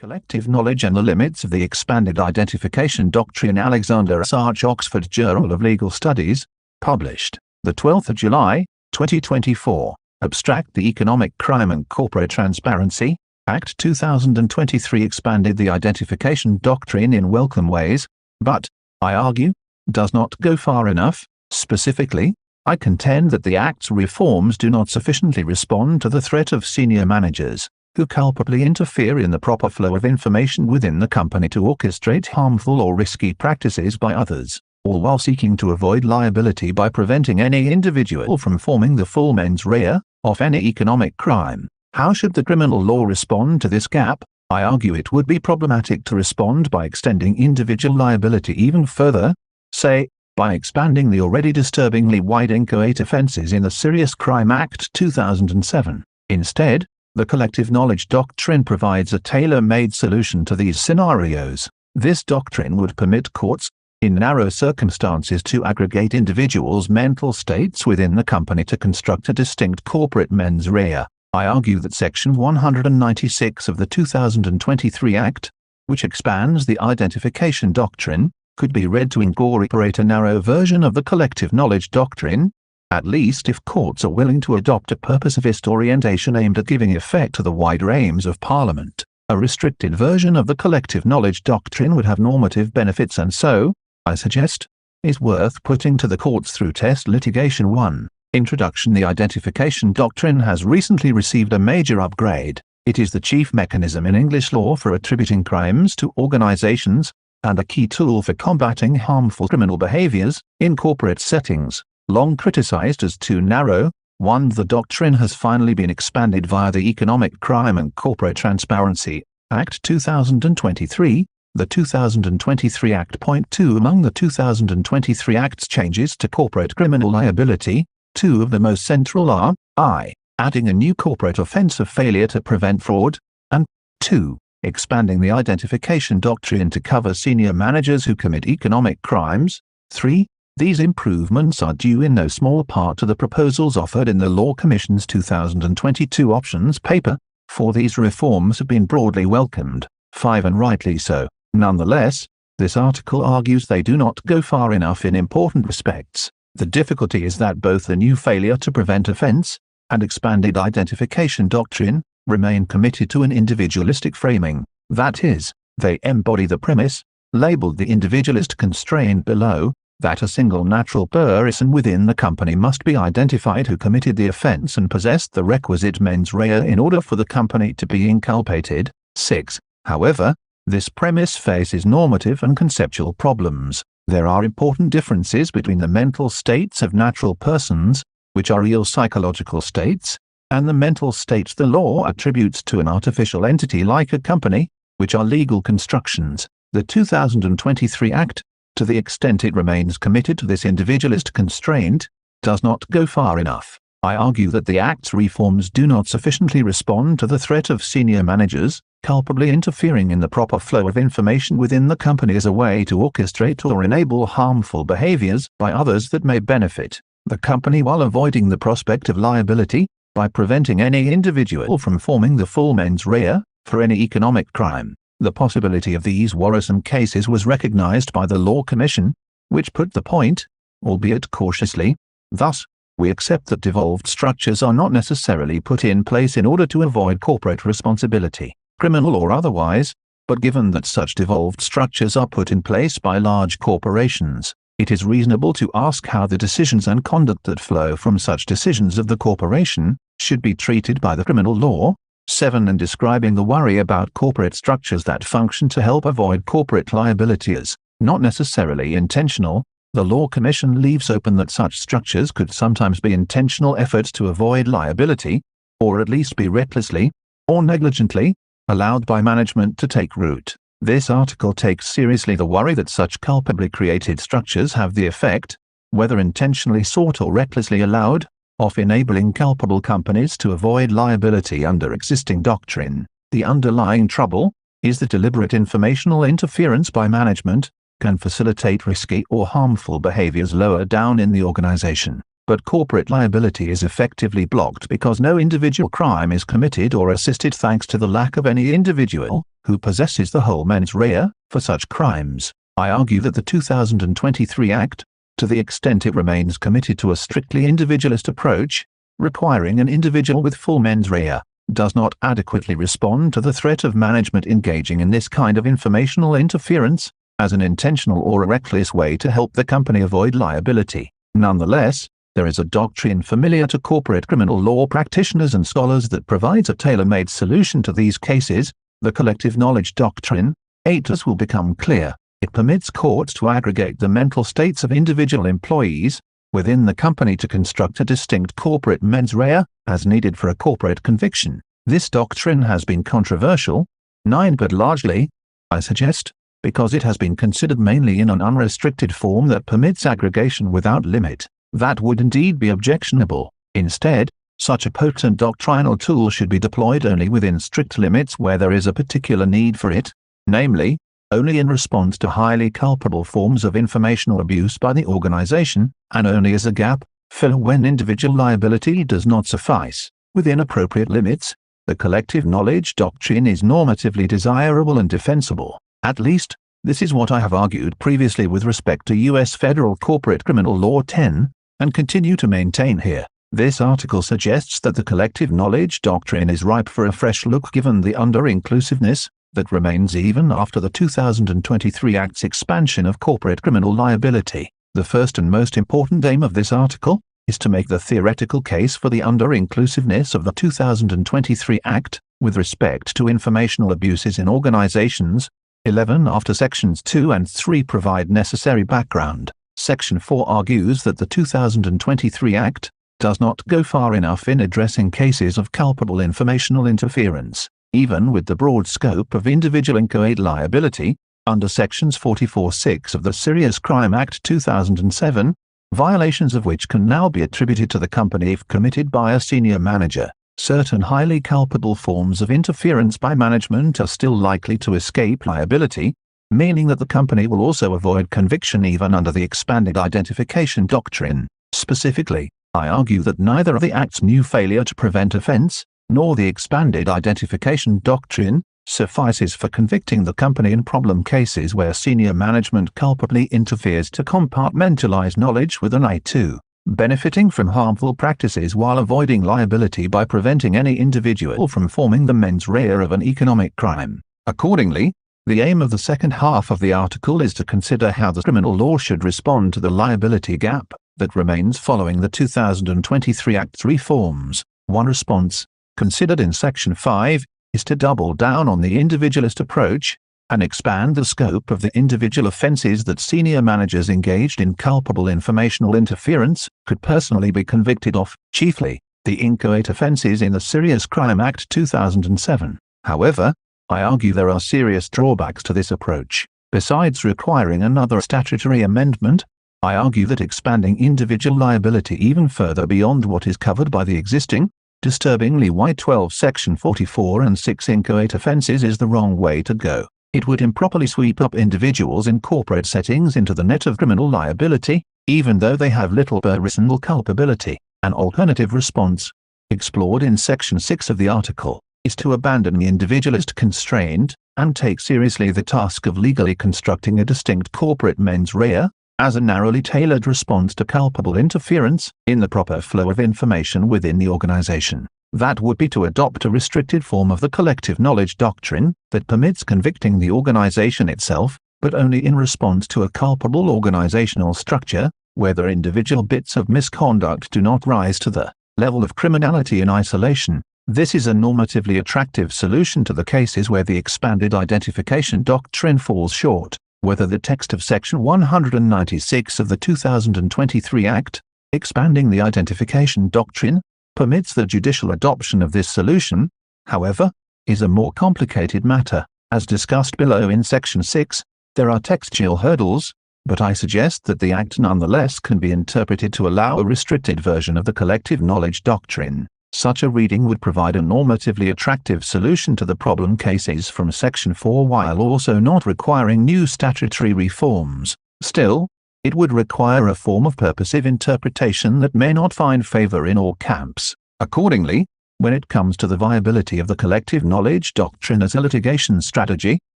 Collective Knowledge and the Limits of the Expanded Identification Doctrine Alexander Sarch Oxford Journal of Legal Studies, published, the 12th of July, 2024, Abstract the Economic Crime and Corporate Transparency, Act 2023 expanded the identification doctrine in welcome ways, but, I argue, does not go far enough, specifically, I contend that the Act's reforms do not sufficiently respond to the threat of senior managers who culpably interfere in the proper flow of information within the company to orchestrate harmful or risky practices by others, all while seeking to avoid liability by preventing any individual from forming the full mens rea of any economic crime. How should the criminal law respond to this gap? I argue it would be problematic to respond by extending individual liability even further, say, by expanding the already disturbingly wide inchoate offences in the Serious Crime Act 2007. Instead, the collective knowledge doctrine provides a tailor-made solution to these scenarios. This doctrine would permit courts, in narrow circumstances to aggregate individuals' mental states within the company to construct a distinct corporate mens rea. I argue that Section 196 of the 2023 Act, which expands the identification doctrine, could be read to incorporate a narrow version of the collective knowledge doctrine, at least if courts are willing to adopt a purposivist orientation aimed at giving effect to the wider aims of Parliament. A restricted version of the collective knowledge doctrine would have normative benefits and so, I suggest, is worth putting to the courts through test litigation 1. Introduction The identification doctrine has recently received a major upgrade. It is the chief mechanism in English law for attributing crimes to organizations, and a key tool for combating harmful criminal behaviors in corporate settings long criticized as too narrow, one the doctrine has finally been expanded via the Economic Crime and Corporate Transparency Act 2023, the 2023 Act. Point 2 Among the 2023 Act's changes to corporate criminal liability, two of the most central are, I, adding a new corporate offense of failure to prevent fraud, and 2, expanding the identification doctrine to cover senior managers who commit economic crimes, 3, these improvements are due in no small part to the proposals offered in the Law Commission's 2022 options paper, for these reforms have been broadly welcomed, 5 and rightly so. Nonetheless, this article argues they do not go far enough in important respects. The difficulty is that both the new failure to prevent offence and expanded identification doctrine remain committed to an individualistic framing. That is, they embody the premise, labeled the individualist constraint below, that a single natural person within the company must be identified who committed the offence and possessed the requisite mens rea in order for the company to be inculpated. 6. However, this premise faces normative and conceptual problems. There are important differences between the mental states of natural persons, which are real psychological states, and the mental states the law attributes to an artificial entity like a company, which are legal constructions. The 2023 Act to the extent it remains committed to this individualist constraint, does not go far enough. I argue that the Act's reforms do not sufficiently respond to the threat of senior managers, culpably interfering in the proper flow of information within the company as a way to orchestrate or enable harmful behaviors by others that may benefit the company while avoiding the prospect of liability, by preventing any individual from forming the full mens rea for any economic crime. The possibility of these worrisome cases was recognized by the Law Commission, which put the point, albeit cautiously, thus, we accept that devolved structures are not necessarily put in place in order to avoid corporate responsibility, criminal or otherwise, but given that such devolved structures are put in place by large corporations, it is reasonable to ask how the decisions and conduct that flow from such decisions of the corporation should be treated by the criminal law, 7 and describing the worry about corporate structures that function to help avoid corporate liability as not necessarily intentional, the Law Commission leaves open that such structures could sometimes be intentional efforts to avoid liability, or at least be recklessly, or negligently, allowed by management to take root. This article takes seriously the worry that such culpably created structures have the effect, whether intentionally sought or recklessly allowed, of enabling culpable companies to avoid liability under existing doctrine. The underlying trouble is that deliberate informational interference by management can facilitate risky or harmful behaviors lower down in the organization. But corporate liability is effectively blocked because no individual crime is committed or assisted thanks to the lack of any individual who possesses the whole mens rea for such crimes. I argue that the 2023 Act, to the extent it remains committed to a strictly individualist approach, requiring an individual with full mens rea, does not adequately respond to the threat of management engaging in this kind of informational interference, as an intentional or a reckless way to help the company avoid liability. Nonetheless, there is a doctrine familiar to corporate criminal law practitioners and scholars that provides a tailor-made solution to these cases, the collective knowledge doctrine, ATOS will become clear. It permits courts to aggregate the mental states of individual employees within the company to construct a distinct corporate mens rea, as needed for a corporate conviction. This doctrine has been controversial, nine but largely, I suggest, because it has been considered mainly in an unrestricted form that permits aggregation without limit. That would indeed be objectionable. Instead, such a potent doctrinal tool should be deployed only within strict limits where there is a particular need for it, namely, only in response to highly culpable forms of informational abuse by the organization, and only as a gap filler when individual liability does not suffice. Within appropriate limits, the collective knowledge doctrine is normatively desirable and defensible. At least, this is what I have argued previously with respect to U.S. Federal Corporate Criminal Law 10, and continue to maintain here. This article suggests that the collective knowledge doctrine is ripe for a fresh look given the under-inclusiveness, that remains even after the 2023 Act's expansion of corporate criminal liability. The first and most important aim of this article is to make the theoretical case for the under-inclusiveness of the 2023 Act with respect to informational abuses in organizations. 11 after sections 2 and 3 provide necessary background. Section 4 argues that the 2023 Act does not go far enough in addressing cases of culpable informational interference even with the broad scope of individual inchoate liability, under Sections 44.6 of the Serious Crime Act 2007, violations of which can now be attributed to the company if committed by a senior manager. Certain highly culpable forms of interference by management are still likely to escape liability, meaning that the company will also avoid conviction even under the expanded identification doctrine. Specifically, I argue that neither of the Act's new failure to prevent offense, nor the expanded identification doctrine, suffices for convicting the company in problem cases where senior management culpably interferes to compartmentalize knowledge with an eye to benefiting from harmful practices while avoiding liability by preventing any individual from forming the mens rea of an economic crime. Accordingly, the aim of the second half of the article is to consider how the criminal law should respond to the liability gap that remains following the 2023 Act's reforms. One response, considered in Section 5, is to double down on the individualist approach and expand the scope of the individual offences that senior managers engaged in culpable informational interference could personally be convicted of, chiefly, the inchoate offences in the Serious Crime Act 2007. However, I argue there are serious drawbacks to this approach. Besides requiring another statutory amendment, I argue that expanding individual liability even further beyond what is covered by the existing, Disturbingly Y12 Section 44 and 6 inchoate offences is the wrong way to go. It would improperly sweep up individuals in corporate settings into the net of criminal liability, even though they have little personal culpability. An alternative response, explored in Section 6 of the article, is to abandon the individualist constraint and take seriously the task of legally constructing a distinct corporate mens rea, as a narrowly tailored response to culpable interference in the proper flow of information within the organization. That would be to adopt a restricted form of the collective knowledge doctrine that permits convicting the organization itself, but only in response to a culpable organizational structure, whether individual bits of misconduct do not rise to the level of criminality in isolation. This is a normatively attractive solution to the cases where the expanded identification doctrine falls short whether the text of Section 196 of the 2023 Act, expanding the identification doctrine, permits the judicial adoption of this solution, however, is a more complicated matter. As discussed below in Section 6, there are textual hurdles, but I suggest that the Act nonetheless can be interpreted to allow a restricted version of the collective knowledge doctrine. Such a reading would provide a normatively attractive solution to the problem cases from Section 4 while also not requiring new statutory reforms. Still, it would require a form of purposive interpretation that may not find favor in all camps. Accordingly, When it comes to the viability of the collective knowledge doctrine as a litigation strategy,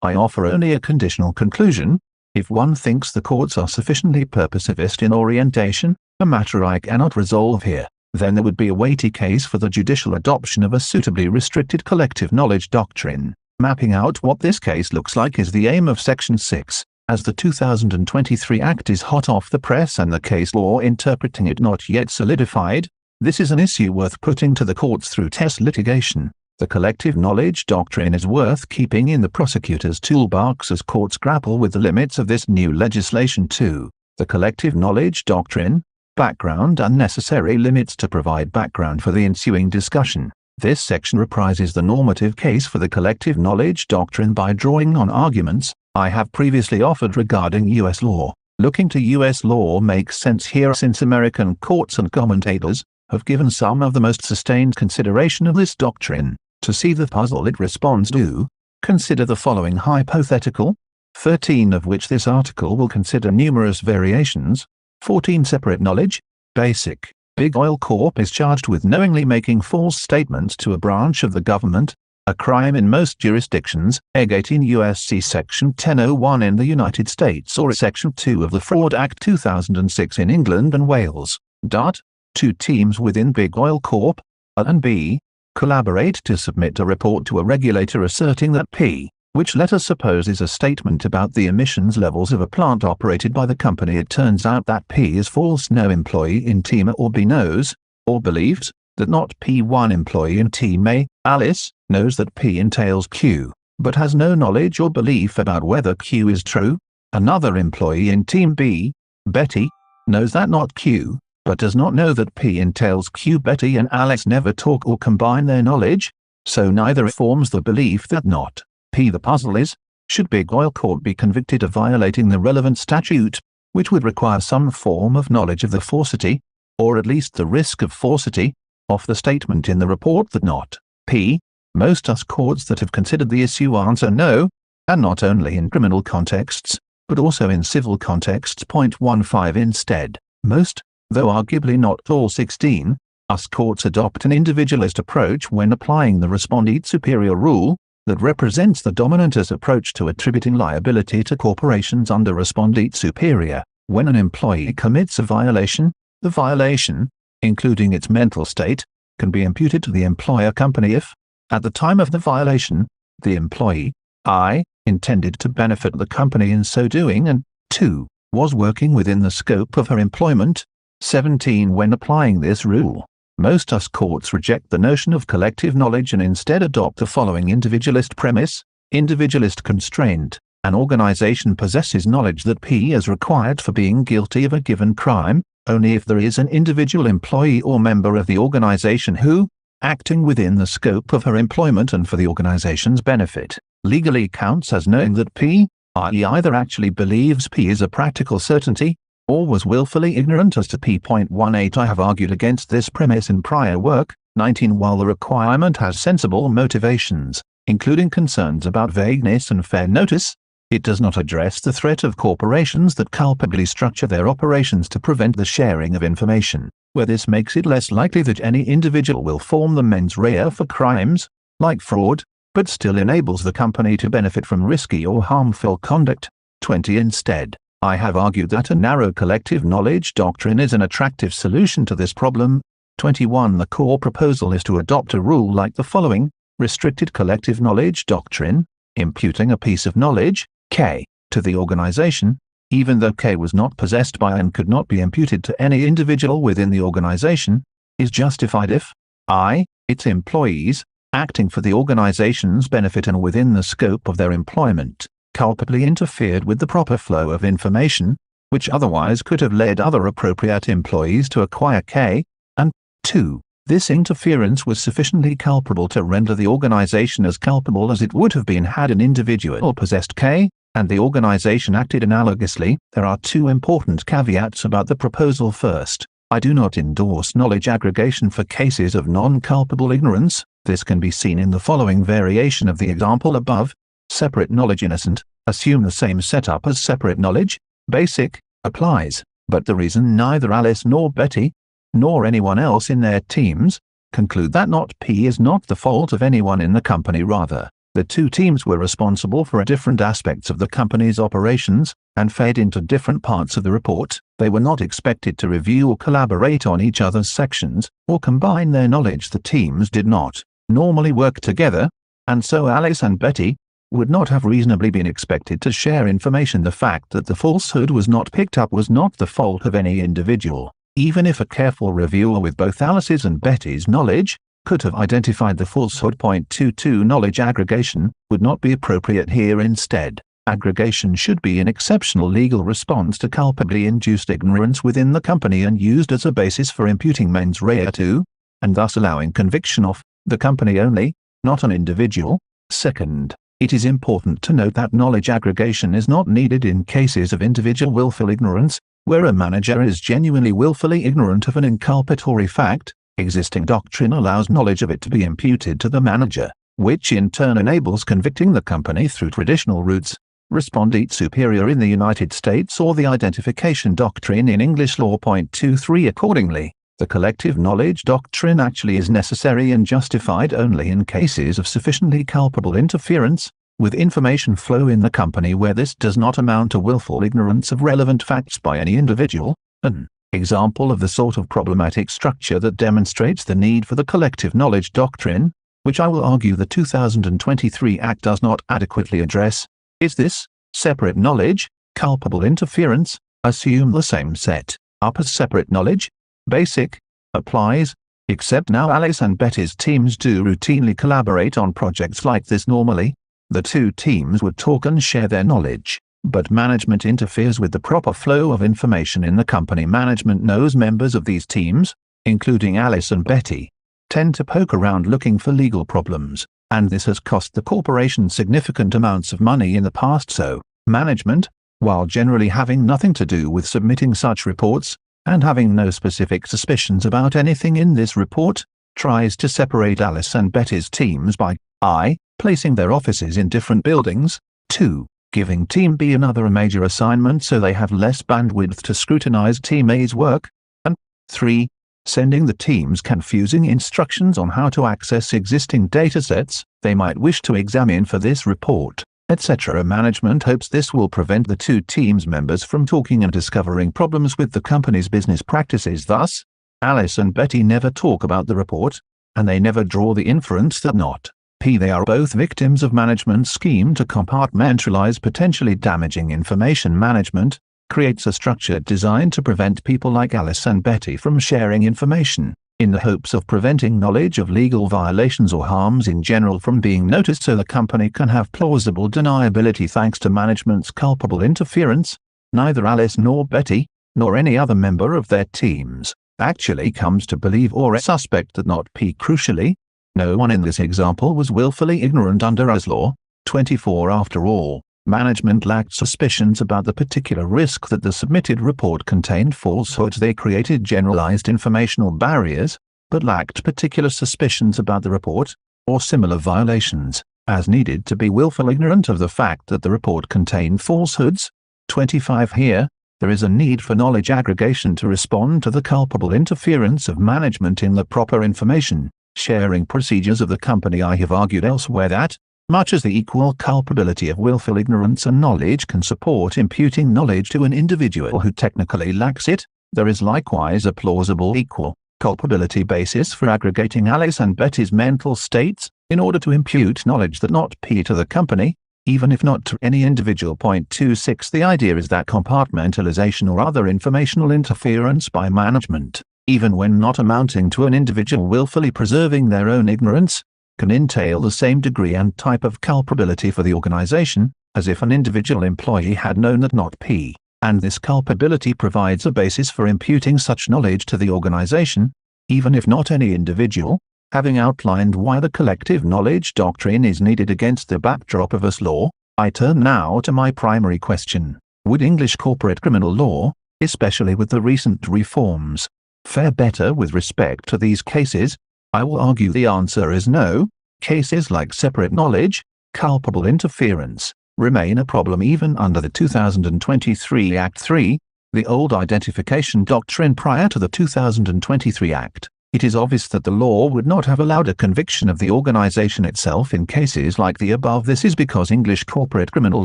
I offer only a conditional conclusion. If one thinks the courts are sufficiently purposivist in orientation, a matter I cannot resolve here, then there would be a weighty case for the judicial adoption of a suitably restricted collective knowledge doctrine. Mapping out what this case looks like is the aim of Section 6, as the 2023 Act is hot off the press and the case law interpreting it not yet solidified, this is an issue worth putting to the courts through test litigation. The collective knowledge doctrine is worth keeping in the prosecutor's toolbox as courts grapple with the limits of this new legislation too. The collective knowledge doctrine, background Unnecessary limits to provide background for the ensuing discussion. This section reprises the normative case for the collective knowledge doctrine by drawing on arguments I have previously offered regarding U.S. law. Looking to U.S. law makes sense here since American courts and commentators, have given some of the most sustained consideration of this doctrine. To see the puzzle it responds to, consider the following hypothetical, 13 of which this article will consider numerous variations, 14 separate knowledge, basic. Big Oil Corp is charged with knowingly making false statements to a branch of the government, a crime in most jurisdictions, Egg 18 U.S.C. Section 1001 in the United States or Section 2 of the Fraud Act 2006 in England and Wales. Dot two teams within Big Oil Corp. A and B collaborate to submit a report to a regulator asserting that P, which let us suppose is a statement about the emissions levels of a plant operated by the company. It turns out that P is false. No employee in team A or B knows, or believes, that not P1 employee in team A, Alice, knows that P entails Q, but has no knowledge or belief about whether Q is true. Another employee in team B, Betty, knows that not Q, but does not know that P entails Q. Betty and Alice never talk or combine their knowledge, so neither forms the belief that not P. The puzzle is, should Big Oil Corp be convicted of violating the relevant statute, which would require some form of knowledge of the falsity, or at least the risk of falsity, of the statement in the report that not P. Most US courts that have considered the issue answer no, and not only in criminal contexts, but also in civil contexts. Point 15 instead. Most though arguably not all 16, US courts adopt an individualist approach when applying the respondeat superior rule, that represents the dominantist approach to attributing liability to corporations under respondeat superior. When an employee commits a violation, the violation, including its mental state, can be imputed to the employer company if, at the time of the violation, the employee, I, intended to benefit the company in so doing and, 2, was working within the scope of her employment, 17 When applying this rule, most US courts reject the notion of collective knowledge and instead adopt the following individualist premise, individualist constraint. An organization possesses knowledge that P is required for being guilty of a given crime, only if there is an individual employee or member of the organization who, acting within the scope of her employment and for the organization's benefit, legally counts as knowing that P, i.e. either actually believes P is a practical certainty, or was willfully ignorant as to p.18 I have argued against this premise in prior work, 19 While the requirement has sensible motivations, including concerns about vagueness and fair notice, it does not address the threat of corporations that culpably structure their operations to prevent the sharing of information, where this makes it less likely that any individual will form the mens rea for crimes, like fraud, but still enables the company to benefit from risky or harmful conduct. 20 Instead, I have argued that a narrow collective knowledge doctrine is an attractive solution to this problem. 21. The core proposal is to adopt a rule like the following restricted collective knowledge doctrine, imputing a piece of knowledge, K, to the organization, even though K was not possessed by and could not be imputed to any individual within the organization, is justified if I, its employees, acting for the organization's benefit and within the scope of their employment, culpably interfered with the proper flow of information, which otherwise could have led other appropriate employees to acquire K, and 2. This interference was sufficiently culpable to render the organization as culpable as it would have been had an individual possessed K, and the organization acted analogously. There are two important caveats about the proposal first. I do not endorse knowledge aggregation for cases of non-culpable ignorance. This can be seen in the following variation of the example above separate knowledge innocent, assume the same setup as separate knowledge, basic, applies, but the reason neither Alice nor Betty, nor anyone else in their teams, conclude that not P is not the fault of anyone in the company. Rather, the two teams were responsible for different aspects of the company's operations, and fed into different parts of the report. They were not expected to review or collaborate on each other's sections, or combine their knowledge. The teams did not normally work together, and so Alice and Betty would not have reasonably been expected to share information. The fact that the falsehood was not picked up was not the fault of any individual. Even if a careful reviewer with both Alice's and Betty's knowledge could have identified the falsehood. Point 22 Knowledge aggregation would not be appropriate here instead. Aggregation should be an exceptional legal response to culpably induced ignorance within the company and used as a basis for imputing mens rea to, and thus allowing conviction of, the company only, not an individual. Second, it is important to note that knowledge aggregation is not needed in cases of individual willful ignorance, where a manager is genuinely willfully ignorant of an inculpatory fact, Existing doctrine allows knowledge of it to be imputed to the manager, which in turn enables convicting the company through traditional routes. Respondeat superior in the United States or the identification doctrine in English law. Point 23 Accordingly, the collective knowledge doctrine actually is necessary and justified only in cases of sufficiently culpable interference with information flow in the company where this does not amount to willful ignorance of relevant facts by any individual, an example of the sort of problematic structure that demonstrates the need for the collective knowledge doctrine, which I will argue the 2023 Act does not adequately address, is this separate knowledge, culpable interference, assume the same set up as separate knowledge, basic, applies, except now Alice and Betty's teams do routinely collaborate on projects like this normally, the two teams would talk and share their knowledge but management interferes with the proper flow of information in the company. Management knows members of these teams, including Alice and Betty, tend to poke around looking for legal problems, and this has cost the corporation significant amounts of money in the past. So, management, while generally having nothing to do with submitting such reports, and having no specific suspicions about anything in this report, tries to separate Alice and Betty's teams by I. placing their offices in different buildings, 2 giving Team B another major assignment so they have less bandwidth to scrutinize Team A's work, and 3. Sending the teams confusing instructions on how to access existing datasets they might wish to examine for this report, etc. Management hopes this will prevent the two teams' members from talking and discovering problems with the company's business practices. Thus, Alice and Betty never talk about the report, and they never draw the inference that not P. They are both victims of management's scheme to compartmentalize potentially damaging information management, creates a structure designed to prevent people like Alice and Betty from sharing information, in the hopes of preventing knowledge of legal violations or harms in general from being noticed so the company can have plausible deniability thanks to management's culpable interference. Neither Alice nor Betty, nor any other member of their teams, actually comes to believe or suspect that not P. Crucially, no one in this example was willfully ignorant under AS law. 24 After all, management lacked suspicions about the particular risk that the submitted report contained falsehoods. They created generalized informational barriers, but lacked particular suspicions about the report, or similar violations, as needed to be willful ignorant of the fact that the report contained falsehoods. 25 Here, there is a need for knowledge aggregation to respond to the culpable interference of management in the proper information sharing procedures of the company I have argued elsewhere that, much as the equal culpability of willful ignorance and knowledge can support imputing knowledge to an individual who technically lacks it, there is likewise a plausible equal culpability basis for aggregating Alice and Betty's mental states, in order to impute knowledge that not P to the company, even if not to any individual. Point 26 The idea is that compartmentalization or other informational interference by management even when not amounting to an individual willfully preserving their own ignorance, can entail the same degree and type of culpability for the organization, as if an individual employee had known that not P, and this culpability provides a basis for imputing such knowledge to the organization, even if not any individual, having outlined why the collective knowledge doctrine is needed against the backdrop of us law, I turn now to my primary question. Would English corporate criminal law, especially with the recent reforms, fare better with respect to these cases? I will argue the answer is no. Cases like separate knowledge, culpable interference, remain a problem even under the 2023 Act 3, the old identification doctrine prior to the 2023 Act. it is obvious that the law would not have allowed a conviction of the organization itself in cases like the above. This is because English corporate criminal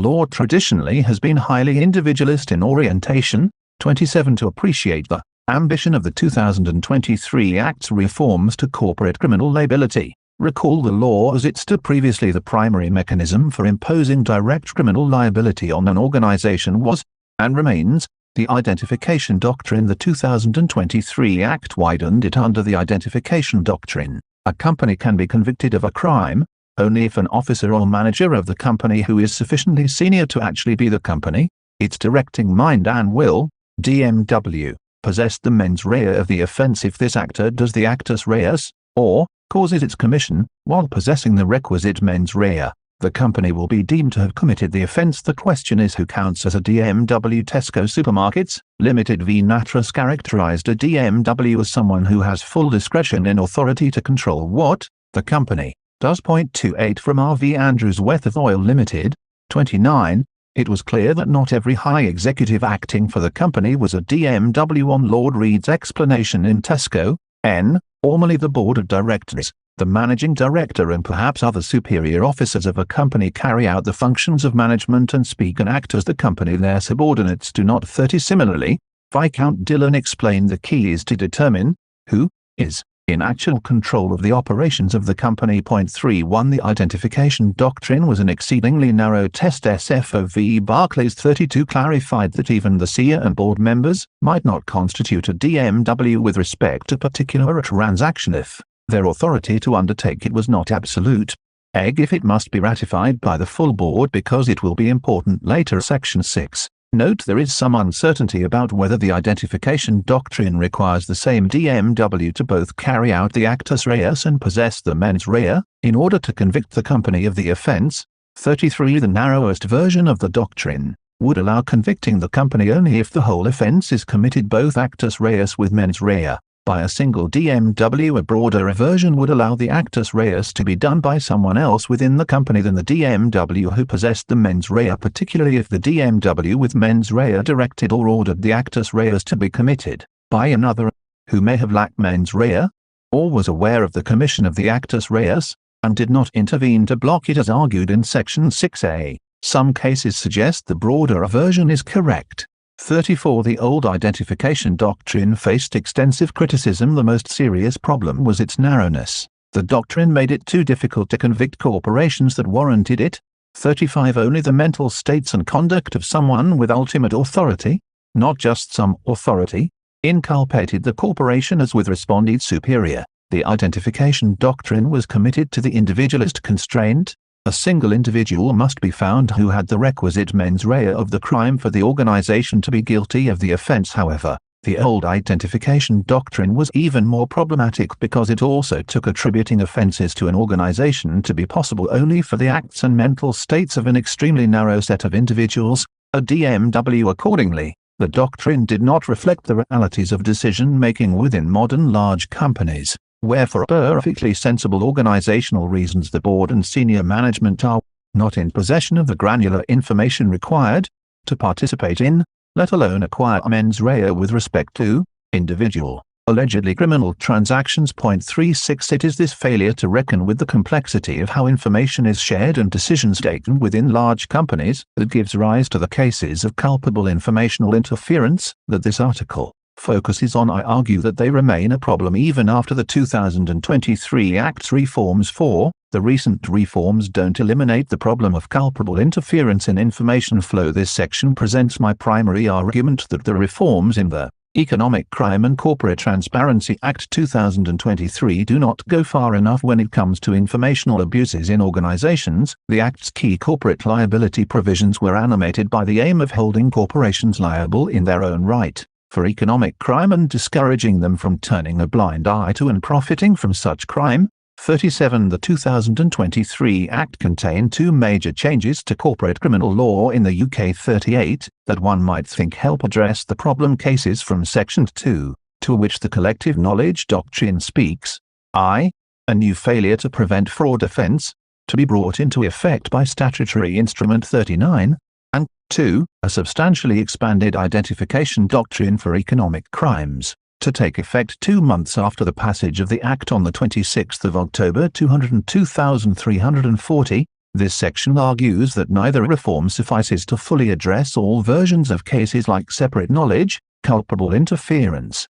law traditionally has been highly individualist in orientation. 27 To appreciate the ambition of the 2023 Act's reforms to corporate criminal liability. Recall the law as it stood previously the primary mechanism for imposing direct criminal liability on an organization was, and remains, the Identification Doctrine The 2023 Act widened it under the Identification Doctrine. A company can be convicted of a crime, only if an officer or manager of the company who is sufficiently senior to actually be the company, its directing mind and will, DMW, possessed the mens rea of the offence if this actor does the actus reus, or, causes its commission, while possessing the requisite mens rea the company will be deemed to have committed the offence. The question is who counts as a DMW Tesco Supermarkets, Limited v Nattrass characterized a DMW as someone who has full discretion and authority to control what, the company, does. Point 28 from RV Andrews Weatherfoil Limited, 29, it was clear that not every high executive acting for the company was a DMW on Lord Reid's explanation in Tesco, N, formerly the board of directors the managing director and perhaps other superior officers of a company carry out the functions of management and speak and act as the company their subordinates do not. 30 Similarly, Viscount Dilhorne explained the key is to determine who is in actual control of the operations of the company. Point 31 The identification doctrine was an exceedingly narrow test. SFO v Barclays 32 clarified that even the CEO and board members might not constitute a DMW with respect to particular transaction if their authority to undertake it was not absolute. Egg if it must be ratified by the full board because it will be important later. Section 6. Note there is some uncertainty about whether the identification doctrine requires the same DMW to both carry out the actus reus and possess the mens rea, in order to convict the company of the offence. 33 The narrowest version of the doctrine would allow convicting the company only if the whole offence is committed both actus reus with mens rea, by a single DMW. A broader version would allow the actus reus to be done by someone else within the company than the DMW who possessed the mens rea particularly if the DMW with mens rea directed or ordered the actus reus to be committed by another who may have lacked mens rea, or was aware of the commission of the actus reus, and did not intervene to block it as argued in section 6a. Some cases suggest the broader aversion is correct. 34 The old identification doctrine faced extensive criticism the most serious problem was its narrowness. The doctrine made it too difficult to convict corporations that warranted it. 35 Only the mental states and conduct of someone with ultimate authority, not just some authority, inculpated the corporation as with respondeat superior. The identification doctrine was committed to the individualist constraint, a single individual must be found who had the requisite mens rea of the crime for the organization to be guilty of the offense however. The old identification doctrine was even more problematic because it also took attributing offenses to an organization to be possible only for the acts and mental states of an extremely narrow set of individuals, a DMW accordingly. The doctrine did not reflect the realities of decision-making within modern large companies where for perfectly sensible organizational reasons the board and senior management are not in possession of the granular information required to participate in, let alone acquire mens rea with respect to, individual, allegedly criminal transactions. Point 36 It is this failure to reckon with the complexity of how information is shared and decisions taken within large companies that gives rise to the cases of culpable informational interference that this article focuses on I argue that they remain a problem even after the 2023 Act's reforms for, the recent reforms don't eliminate the problem of culpable interference in information flow. This section presents my primary argument that the reforms in the Economic Crime and Corporate Transparency Act 2023 do not go far enough when it comes to informational abuses in organizations. The Act's key corporate liability provisions were animated by the aim of holding corporations liable in their own right for economic crime and discouraging them from turning a blind eye to and profiting from such crime. 37 The 2023 Act contained two major changes to corporate criminal law in the UK 38 that one might think help address the problem cases from Section 2, to which the collective knowledge doctrine speaks. I. A new failure to prevent fraud offence, to be brought into effect by Statutory Instrument 39, and 2. A substantially expanded identification doctrine for economic crimes, to take effect two months after the passage of the Act on the 26th of October 202,340, this section argues that neither reform suffices to fully address all versions of cases like separate knowledge, culpable interference.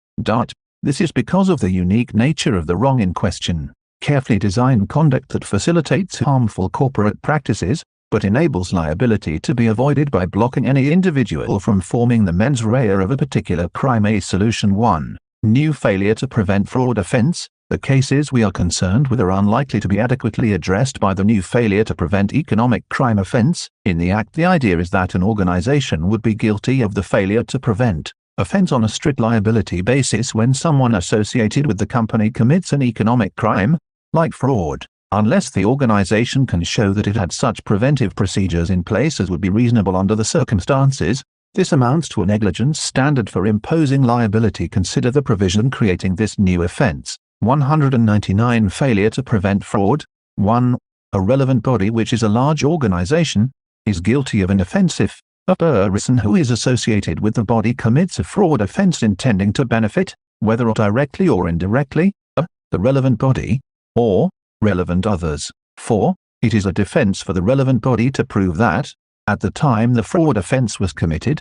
This is because of the unique nature of the wrong in question, carefully designed conduct that facilitates harmful corporate practices, but enables liability to be avoided by blocking any individual from forming the mens rea of a particular crime. A solution 1. New failure to prevent fraud offense. The cases we are concerned with are unlikely to be adequately addressed by the new failure to prevent economic crime offense. In the Act, the idea is that an organization would be guilty of the failure to prevent offense on a strict liability basis when someone associated with the company commits an economic crime, like fraud unless the organization can show that it had such preventive procedures in place as would be reasonable under the circumstances, this amounts to a negligence standard for imposing liability. Consider the provision creating this new offense. 199 Failure to prevent fraud. 1. A relevant body which is a large organization, is guilty of an offense if a person who is associated with the body commits a fraud offense intending to benefit, whether directly or indirectly, a, the relevant body, or relevant others. 4. It is a defense for the relevant body to prove that, at the time the fraud offense was committed,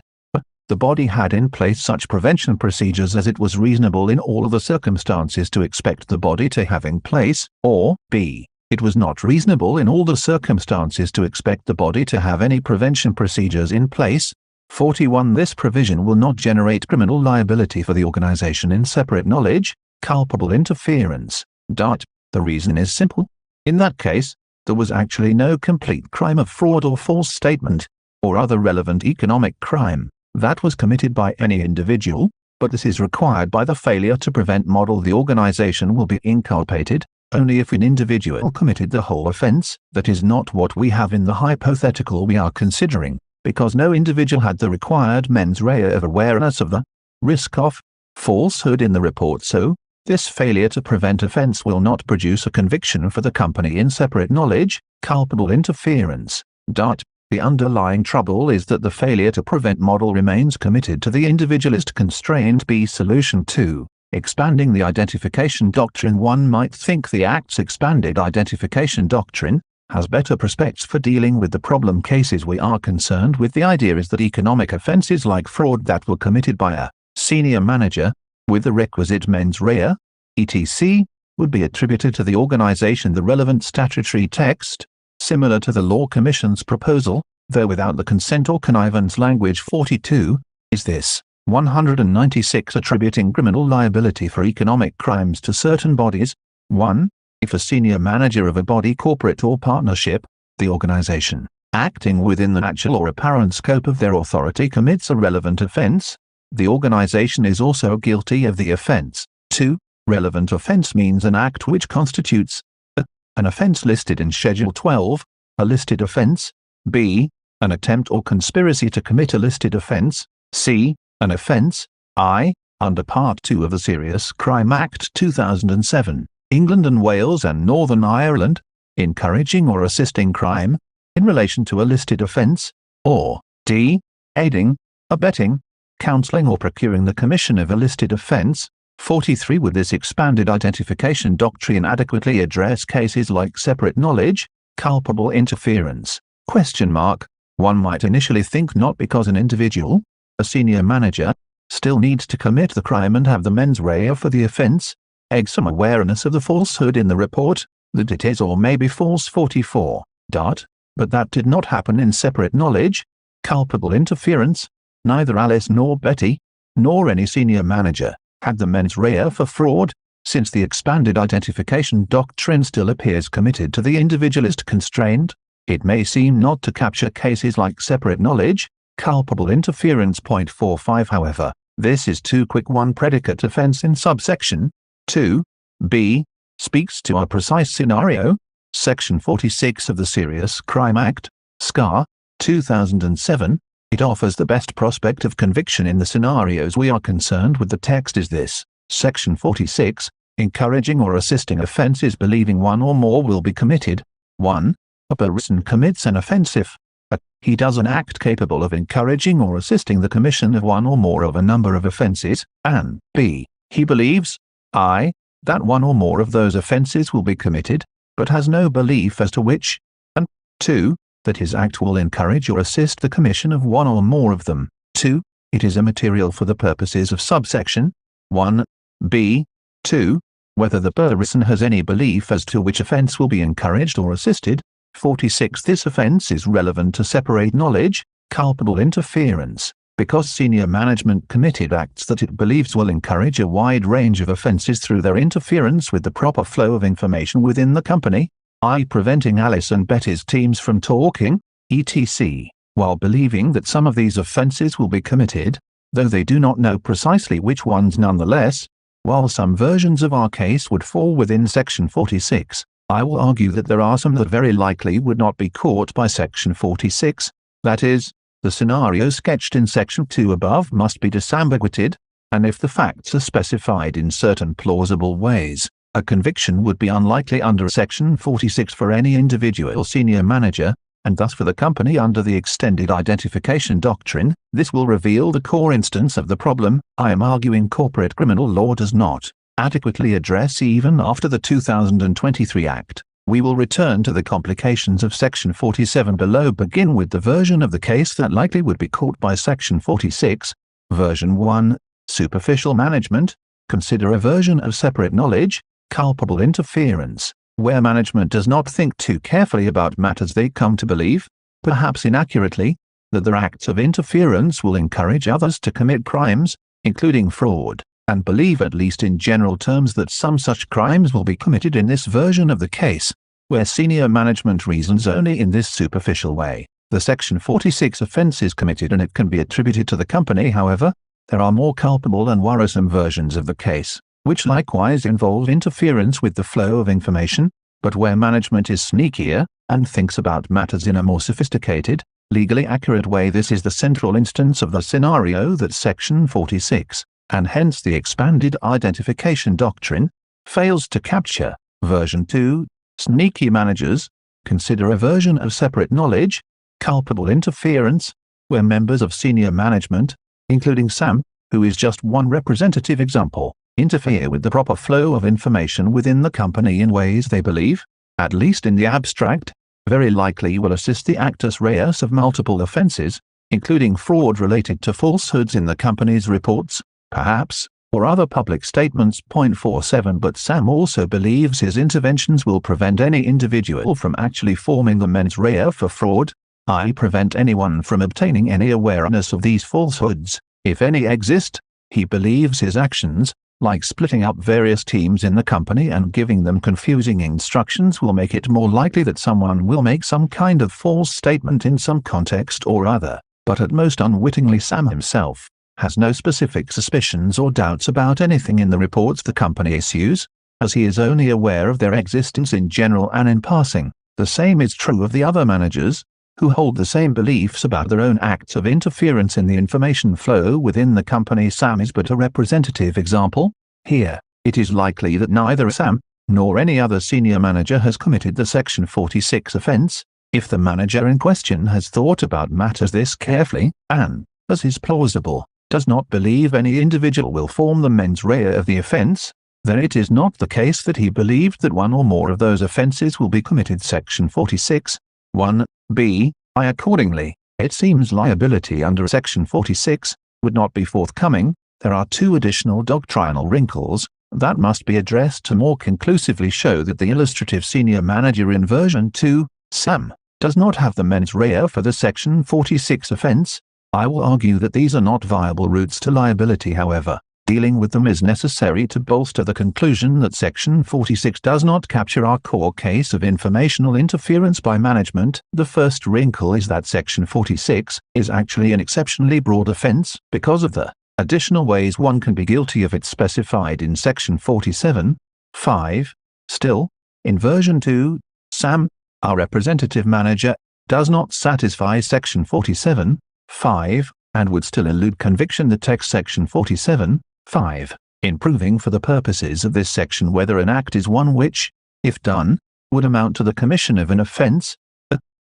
the body had in place such prevention procedures as it was reasonable in all the circumstances to expect the body to have in place, or b. It was not reasonable in all the circumstances to expect the body to have any prevention procedures in place. 41 This provision will not generate criminal liability for the organization in separate knowledge, culpable interference. Dot. The reason is simple. In that case, there was actually no complete crime of fraud or false statement, or other relevant economic crime, that was committed by any individual, but this is required by the failure to prevent model. The organization will be inculpated, only if an individual committed the whole offense, that is not what we have in the hypothetical we are considering, because no individual had the required mens rea of awareness of the risk of falsehood in the report. So, this failure to prevent offense will not produce a conviction for the company in separate knowledge, culpable interference. Dot. The underlying trouble is that the failure to prevent model remains committed to the individualist constraint B solution 2. Expanding the identification doctrine One might think the Act's expanded identification doctrine has better prospects for dealing with the problem cases we are concerned with. The idea is that economic offences like fraud that were committed by a senior manager with the requisite mens rea, etc., would be attributed to the organization the relevant statutory text, similar to the Law Commission's proposal, though without the consent or connivance language 42, is this. 196 attributing criminal liability for economic crimes to certain bodies. 1. If a senior manager of a body corporate or partnership, the organization, acting within the natural or apparent scope of their authority commits a relevant offense, the organization is also guilty of the offense. 2. Relevant offense means an act which constitutes a, an offense listed in Schedule 12, a listed offense, b. an attempt or conspiracy to commit a listed offense, c. an offense, i. under Part 2 of the Serious Crime Act 2007, England and Wales and Northern Ireland, encouraging or assisting crime, in relation to a listed offense, or d. aiding, abetting, counseling or procuring the commission of a listed offense. 43 Would this expanded identification doctrine adequately address cases like separate knowledge, culpable interference? Question mark. One might initially think not because an individual, a senior manager, still needs to commit the crime and have the mens rea for the offense, egg some awareness of the falsehood in the report, that it is or may be false 44. Dot. But that did not happen in separate knowledge, culpable interference, neither Alice nor Betty, nor any senior manager, had the mens rea for fraud, since the expanded identification doctrine still appears committed to the individualist constraint, it may seem not to capture cases like separate knowledge, culpable interference. Point 45 However, this is too quick. One predicate offense in subsection 2 b speaks to a precise scenario, section 46 of the Serious Crime Act, SCAR, 2007, it offers the best prospect of conviction in the scenarios we are concerned with. The text is this Section 46 Encouraging or assisting offences believing one or more will be committed. 1. A person commits an offence if a, he does an act capable of encouraging or assisting the commission of one or more of a number of offences, and b. he believes, I, that one or more of those offences will be committed, but has no belief as to which, and 2. That his act will encourage or assist the commission of one or more of them. 2. It is immaterial for the purposes of subsection 1. b. 2. Whether the person has any belief as to which offence will be encouraged or assisted. 46. This offence is relevant to separate knowledge, culpable interference, because senior management committed acts that it believes will encourage a wide range of offences through their interference with the proper flow of information within the company, i.e. preventing Alice and Betty's teams from talking, etc., while believing that some of these offences will be committed, though they do not know precisely which ones nonetheless, while some versions of our case would fall within Section 46, I will argue that there are some that very likely would not be caught by Section 46, that is, the scenario sketched in Section 2 above must be disambiguated, and if the facts are specified in certain plausible ways, a conviction would be unlikely under Section 46 for any individual senior manager, and thus for the company under the extended identification doctrine, this will reveal the core instance of the problem. I am arguing corporate criminal law does not adequately address even after the 2023 Act. We will return to the complications of Section 47 below begin with the version of the case that likely would be caught by Section 46. Version 1. Superficial management. Consider a version of separate knowledge, culpable interference, where management does not think too carefully about matters they come to believe, perhaps inaccurately, that their acts of interference will encourage others to commit crimes, including fraud, and believe at least in general terms that some such crimes will be committed in this version of the case, where senior management reasons only in this superficial way. The Section 46 offence is committed and it can be attributed to the company however, there are more culpable and worrisome versions of the case which likewise involve interference with the flow of information, but where management is sneakier and thinks about matters in a more sophisticated, legally accurate way. This is the central instance of the scenario that Section 46, and hence the expanded identification doctrine, fails to capture. Version 2 Sneaky managers consider a version of separate knowledge, culpable interference, where members of senior management, including Sam, who is just one representative example, interfere with the proper flow of information within the company in ways they believe, at least in the abstract, very likely will assist the actus reus of multiple offences, including fraud related to falsehoods in the company's reports, perhaps, or other public statements. Point 47 But Sam also believes his interventions will prevent any individual from actually forming the mens rea for fraud, i.e. prevent anyone from obtaining any awareness of these falsehoods, if any exist. He believes his actions, like splitting up various teams in the company and giving them confusing instructions will make it more likely that someone will make some kind of false statement in some context or other, but at most unwittingly Sam himself has no specific suspicions or doubts about anything in the reports the company issues, as he is only aware of their existence in general and in passing. The same is true of the other managers, who hold the same beliefs about their own acts of interference in the information flow within the company Sam is but a representative example. Here, it is likely that neither Sam, nor any other senior manager has committed the Section 46 offence, if the manager in question has thought about matters this carefully, and, as is plausible, does not believe any individual will form the mens rea of the offence, then it is not the case that he believed that one or more of those offences will be committed. Section 46, 1 b. I accordingly, it seems liability under Section 46 would not be forthcoming. There are two additional doctrinal wrinkles that must be addressed to more conclusively show that the illustrative senior manager in version 2, Sam, does not have the mens rea for the Section 46 offense. I will argue that these are not viable routes to liability however. Dealing with them is necessary to bolster the conclusion that Section 46 does not capture our core case of informational interference by management. The first wrinkle is that Section 46 is actually an exceptionally broad offense because of the additional ways one can be guilty of it specified in Section 47. 5. Still, in version 2, Sam, our representative manager, does not satisfy Section 47. 5 and would still elude conviction. The text Section 47 5. In proving for the purposes of this section whether an act is one which, if done, would amount to the commission of an offence,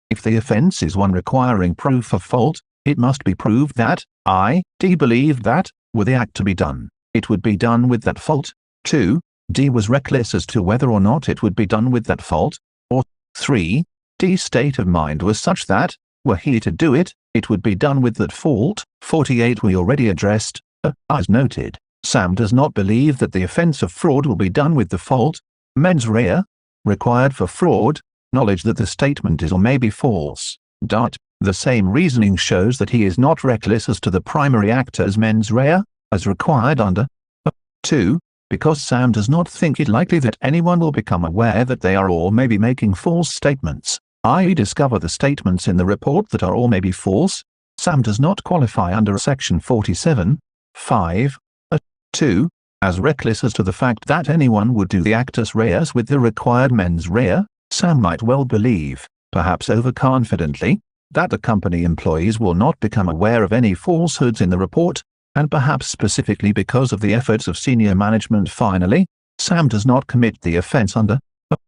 if the offence is one requiring proof of fault, it must be proved that I, D believed that, were the act to be done. it would be done with that fault. 2. D was reckless as to whether or not it would be done with that fault. Or 3. D's state of mind was such that, were he to do it, it would be done with that fault. 48 we already addressed. Uh, as noted, Sam does not believe that the offence of fraud will be done with the fault. Mens rea, required for fraud, knowledge that the statement is or may be false. Dot. The same reasoning shows that he is not reckless as to the primary actor's mens rea, as required under 2, because Sam does not think it likely that anyone will become aware that they are or may be making false statements, i.e. discover the statements in the report that are or may be false. Sam does not qualify under section 47, 5, 2, as reckless as to the fact that anyone would do the actus reus with the required mens rea, Sam might well believe, perhaps overconfidently, that the company employees will not become aware of any falsehoods in the report, and perhaps specifically because of the efforts of senior management finally, Sam does not commit the offense under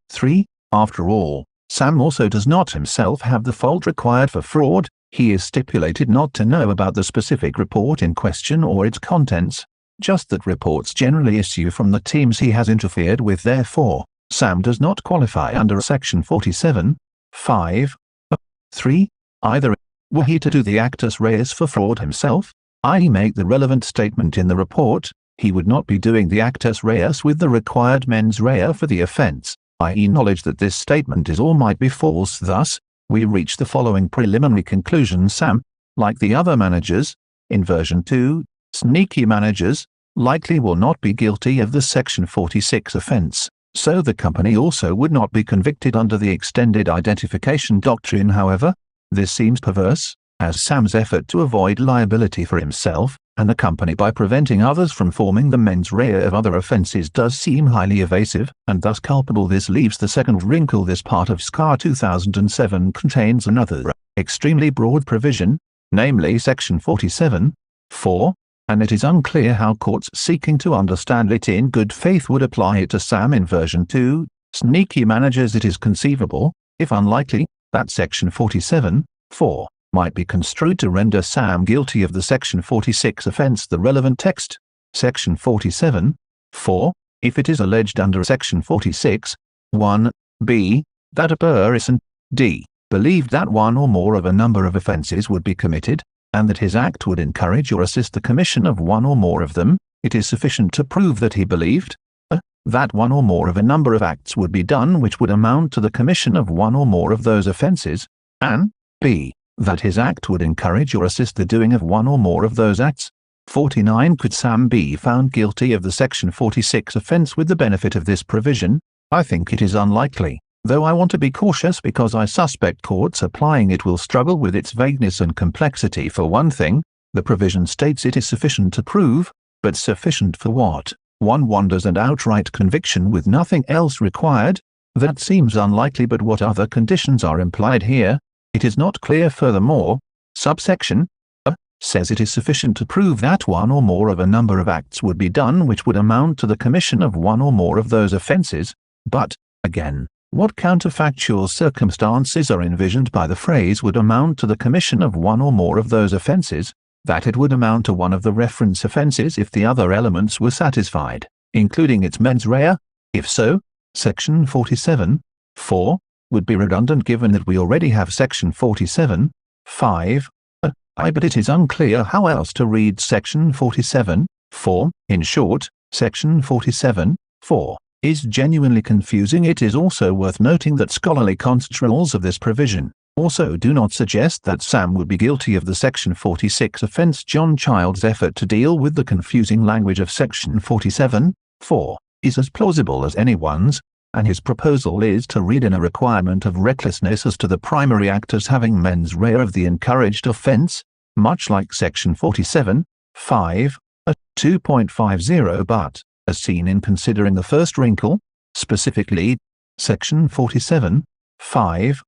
3. After all, Sam also does not himself have the fault required for fraud, he is stipulated not to know about the specific report in question or its contents, just that reports generally issue from the teams he has interfered with therefore, Sam does not qualify under section 47, 5, uh, 3, Either were he to do the actus reus for fraud himself, i.e. make the relevant statement in the report, he would not be doing the actus reus with the required mens rea for the offence, i.e. knowledge that this statement is or might be false thus, we reach the following preliminary conclusion Sam, like the other managers, in version 2, sneaky managers, likely will not be guilty of the section 46 offence, so the company also would not be convicted under the extended identification doctrine however, this seems perverse, as Sam's effort to avoid liability for himself and the company by preventing others from forming the mens rea of other offences does seem highly evasive and thus culpable. This leaves the second wrinkle. This part of SCA 2007 contains another, extremely broad provision, namely Section 47, 4, and it is unclear how courts seeking to understand it in good faith would apply it to Sam in version 2. Sneaky managers it is conceivable, if unlikely, that Section 47, 4, might be construed to render Sam guilty of the Section 46 offence the relevant text. Section 47, 4, if it is alleged under Section 46, 1, b, that a person, d, believed that one or more of a number of offences would be committed, and that his act would encourage or assist the commission of one or more of them, it is sufficient to prove that he believed, uh, that one or more of a number of acts would be done which would amount to the commission of one or more of those offences, and b. that his act would encourage or assist the doing of one or more of those acts. 49 Could Sam be found guilty of the Section 46 offence with the benefit of this provision? I think it is unlikely, though I want to be cautious because I suspect courts applying it will struggle with its vagueness and complexity for one thing, the provision states it is sufficient to prove, but sufficient for what? One wonders an outright conviction with nothing else required, that seems unlikely but what other conditions are implied here, it is not clear. Furthermore, subsection a says it is sufficient to prove that one or more of a number of acts would be done which would amount to the commission of one or more of those offences, but, again, what counterfactual circumstances are envisioned by the phrase would amount to the commission of one or more of those offences, that it would amount to one of the reference offences if the other elements were satisfied, including its mens rea? If so, section 47, 4, would be redundant given that we already have section 47, 5, uh, I but it is unclear how else to read section 47, 4, in short, section 47, 4 is genuinely confusing. It is also worth noting that scholarly constitutionals of this provision also do not suggest that Sam would be guilty of the Section 46 offence. John Child's effort to deal with the confusing language of Section 47, 4, is as plausible as anyone's, and his proposal is to read in a requirement of recklessness as to the primary actors having mens rea of the encouraged offence, much like Section 47, 5, a 2.50 but, as seen in considering the first wrinkle, specifically, Section 47, 5,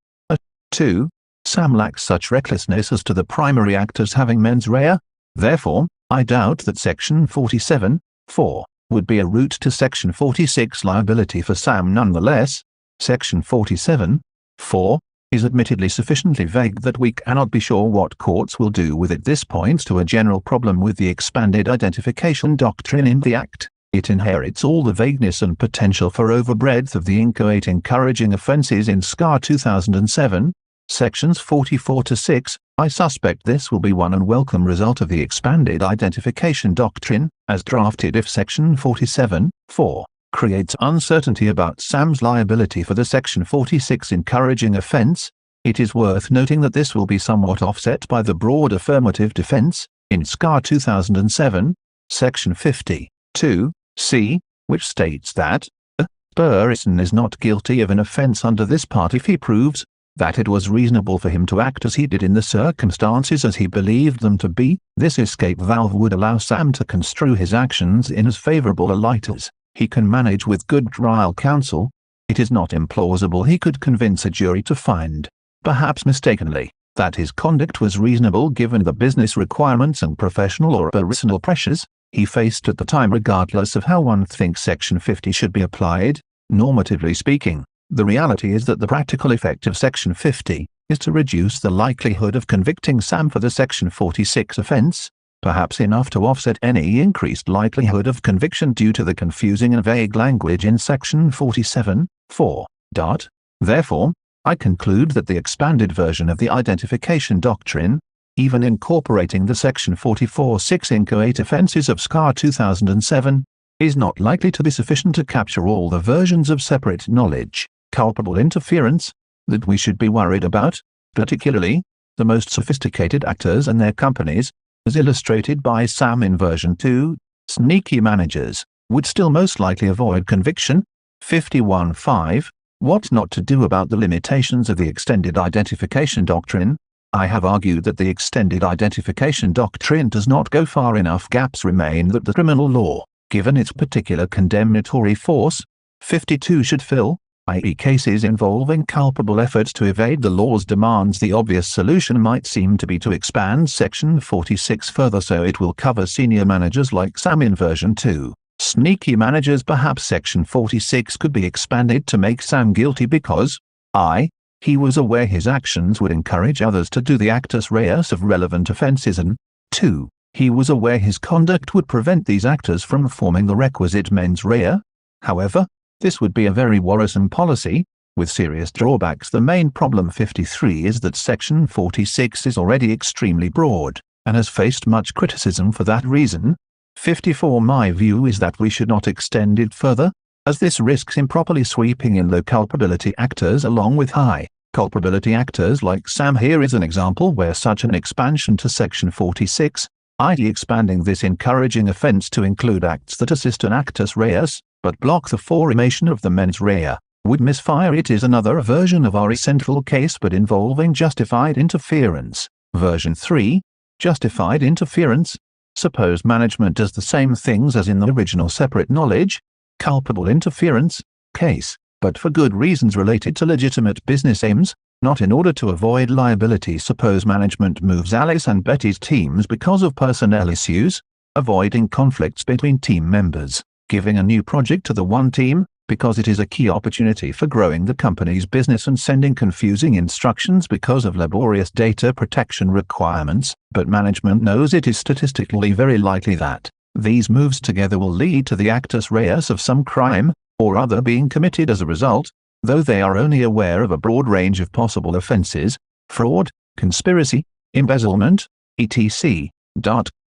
2. Sam lacks such recklessness as to the primary actors having mens rea, therefore, I doubt that Section 47, 4, would be a route to Section 46 liability for Sam nonetheless. Section 47, 4, is admittedly sufficiently vague that we cannot be sure what courts will do with it. This points to a general problem with the expanded identification doctrine in the Act. It inherits all the vagueness and potential for overbreadth of the inchoate encouraging offences in SCA 2007, sections 44 to 6. I suspect this will be one unwelcome result of the expanded identification doctrine, as drafted if section 47, 4 creates uncertainty about Sam's liability for the Section 46 encouraging offence, it is worth noting that this will be somewhat offset by the broad affirmative defence, in SCA 2007, Section 52, c, which states that, a person is not guilty of an offence under this part if he proves that it was reasonable for him to act as he did in the circumstances as he believed them to be. This escape valve would allow Sam to construe his actions in as favourable a light as he can manage with good trial counsel, it is not implausible he could convince a jury to find, perhaps mistakenly, that his conduct was reasonable given the business requirements and professional or personal pressures he faced at the time regardless of how one thinks Section 50 should be applied, normatively speaking. The reality is that the practical effect of Section 50 is to reduce the likelihood of convicting Sam for the Section 46 offence, perhaps enough to offset any increased likelihood of conviction due to the confusing and vague language in section 47, 4. Dot. Therefore, I conclude that the expanded version of the identification doctrine, even incorporating the section 44.6 inchoate offences of SCA 2007, is not likely to be sufficient to capture all the versions of separate knowledge, culpable interference, that we should be worried about, particularly, the most sophisticated actors and their companies, as illustrated by Sam in version 2, sneaky managers would still most likely avoid conviction. 51.5. What not to do about the limitations of the extended identification doctrine? I have argued that the extended identification doctrine does not go far enough. Gaps remain that the criminal law, given its particular condemnatory force, 52 should fill, i.e. cases involving culpable efforts to evade the law's demands the obvious solution might seem to be to expand Section 46 further so it will cover senior managers like Sam in version 2. Sneaky managers perhaps Section 46 could be expanded to make Sam guilty because, I, he was aware his actions would encourage others to do the actus reus of relevant offences and, 2. He was aware his conduct would prevent these actors from forming the requisite mens rea. However, this would be a very worrisome policy, with serious drawbacks. The main problem 53 is that Section 46 is already extremely broad, and has faced much criticism for that reason. 54 My view is that we should not extend it further, as this risks improperly sweeping in low culpability actors along with high culpability actors like Sam here is an example where such an expansion to Section 46, i.e. expanding this encouraging offence to include acts that assist an actus reus, but block the formation of the mens rea, would misfire. It is another version of our central case but involving justified interference. Version 3, Justified interference. Suppose management does the same things as in the original separate knowledge, culpable interference, case, but for good reasons related to legitimate business aims, not in order to avoid liability. Suppose management moves Alice and Betty's teams because of personnel issues, avoiding conflicts between team members giving a new project to the one team, because it is a key opportunity for growing the company's business and sending confusing instructions because of laborious data protection requirements, but management knows it is statistically very likely that these moves together will lead to the actus reus of some crime or other being committed as a result, though they are only aware of a broad range of possible offences, fraud, conspiracy, embezzlement, etc.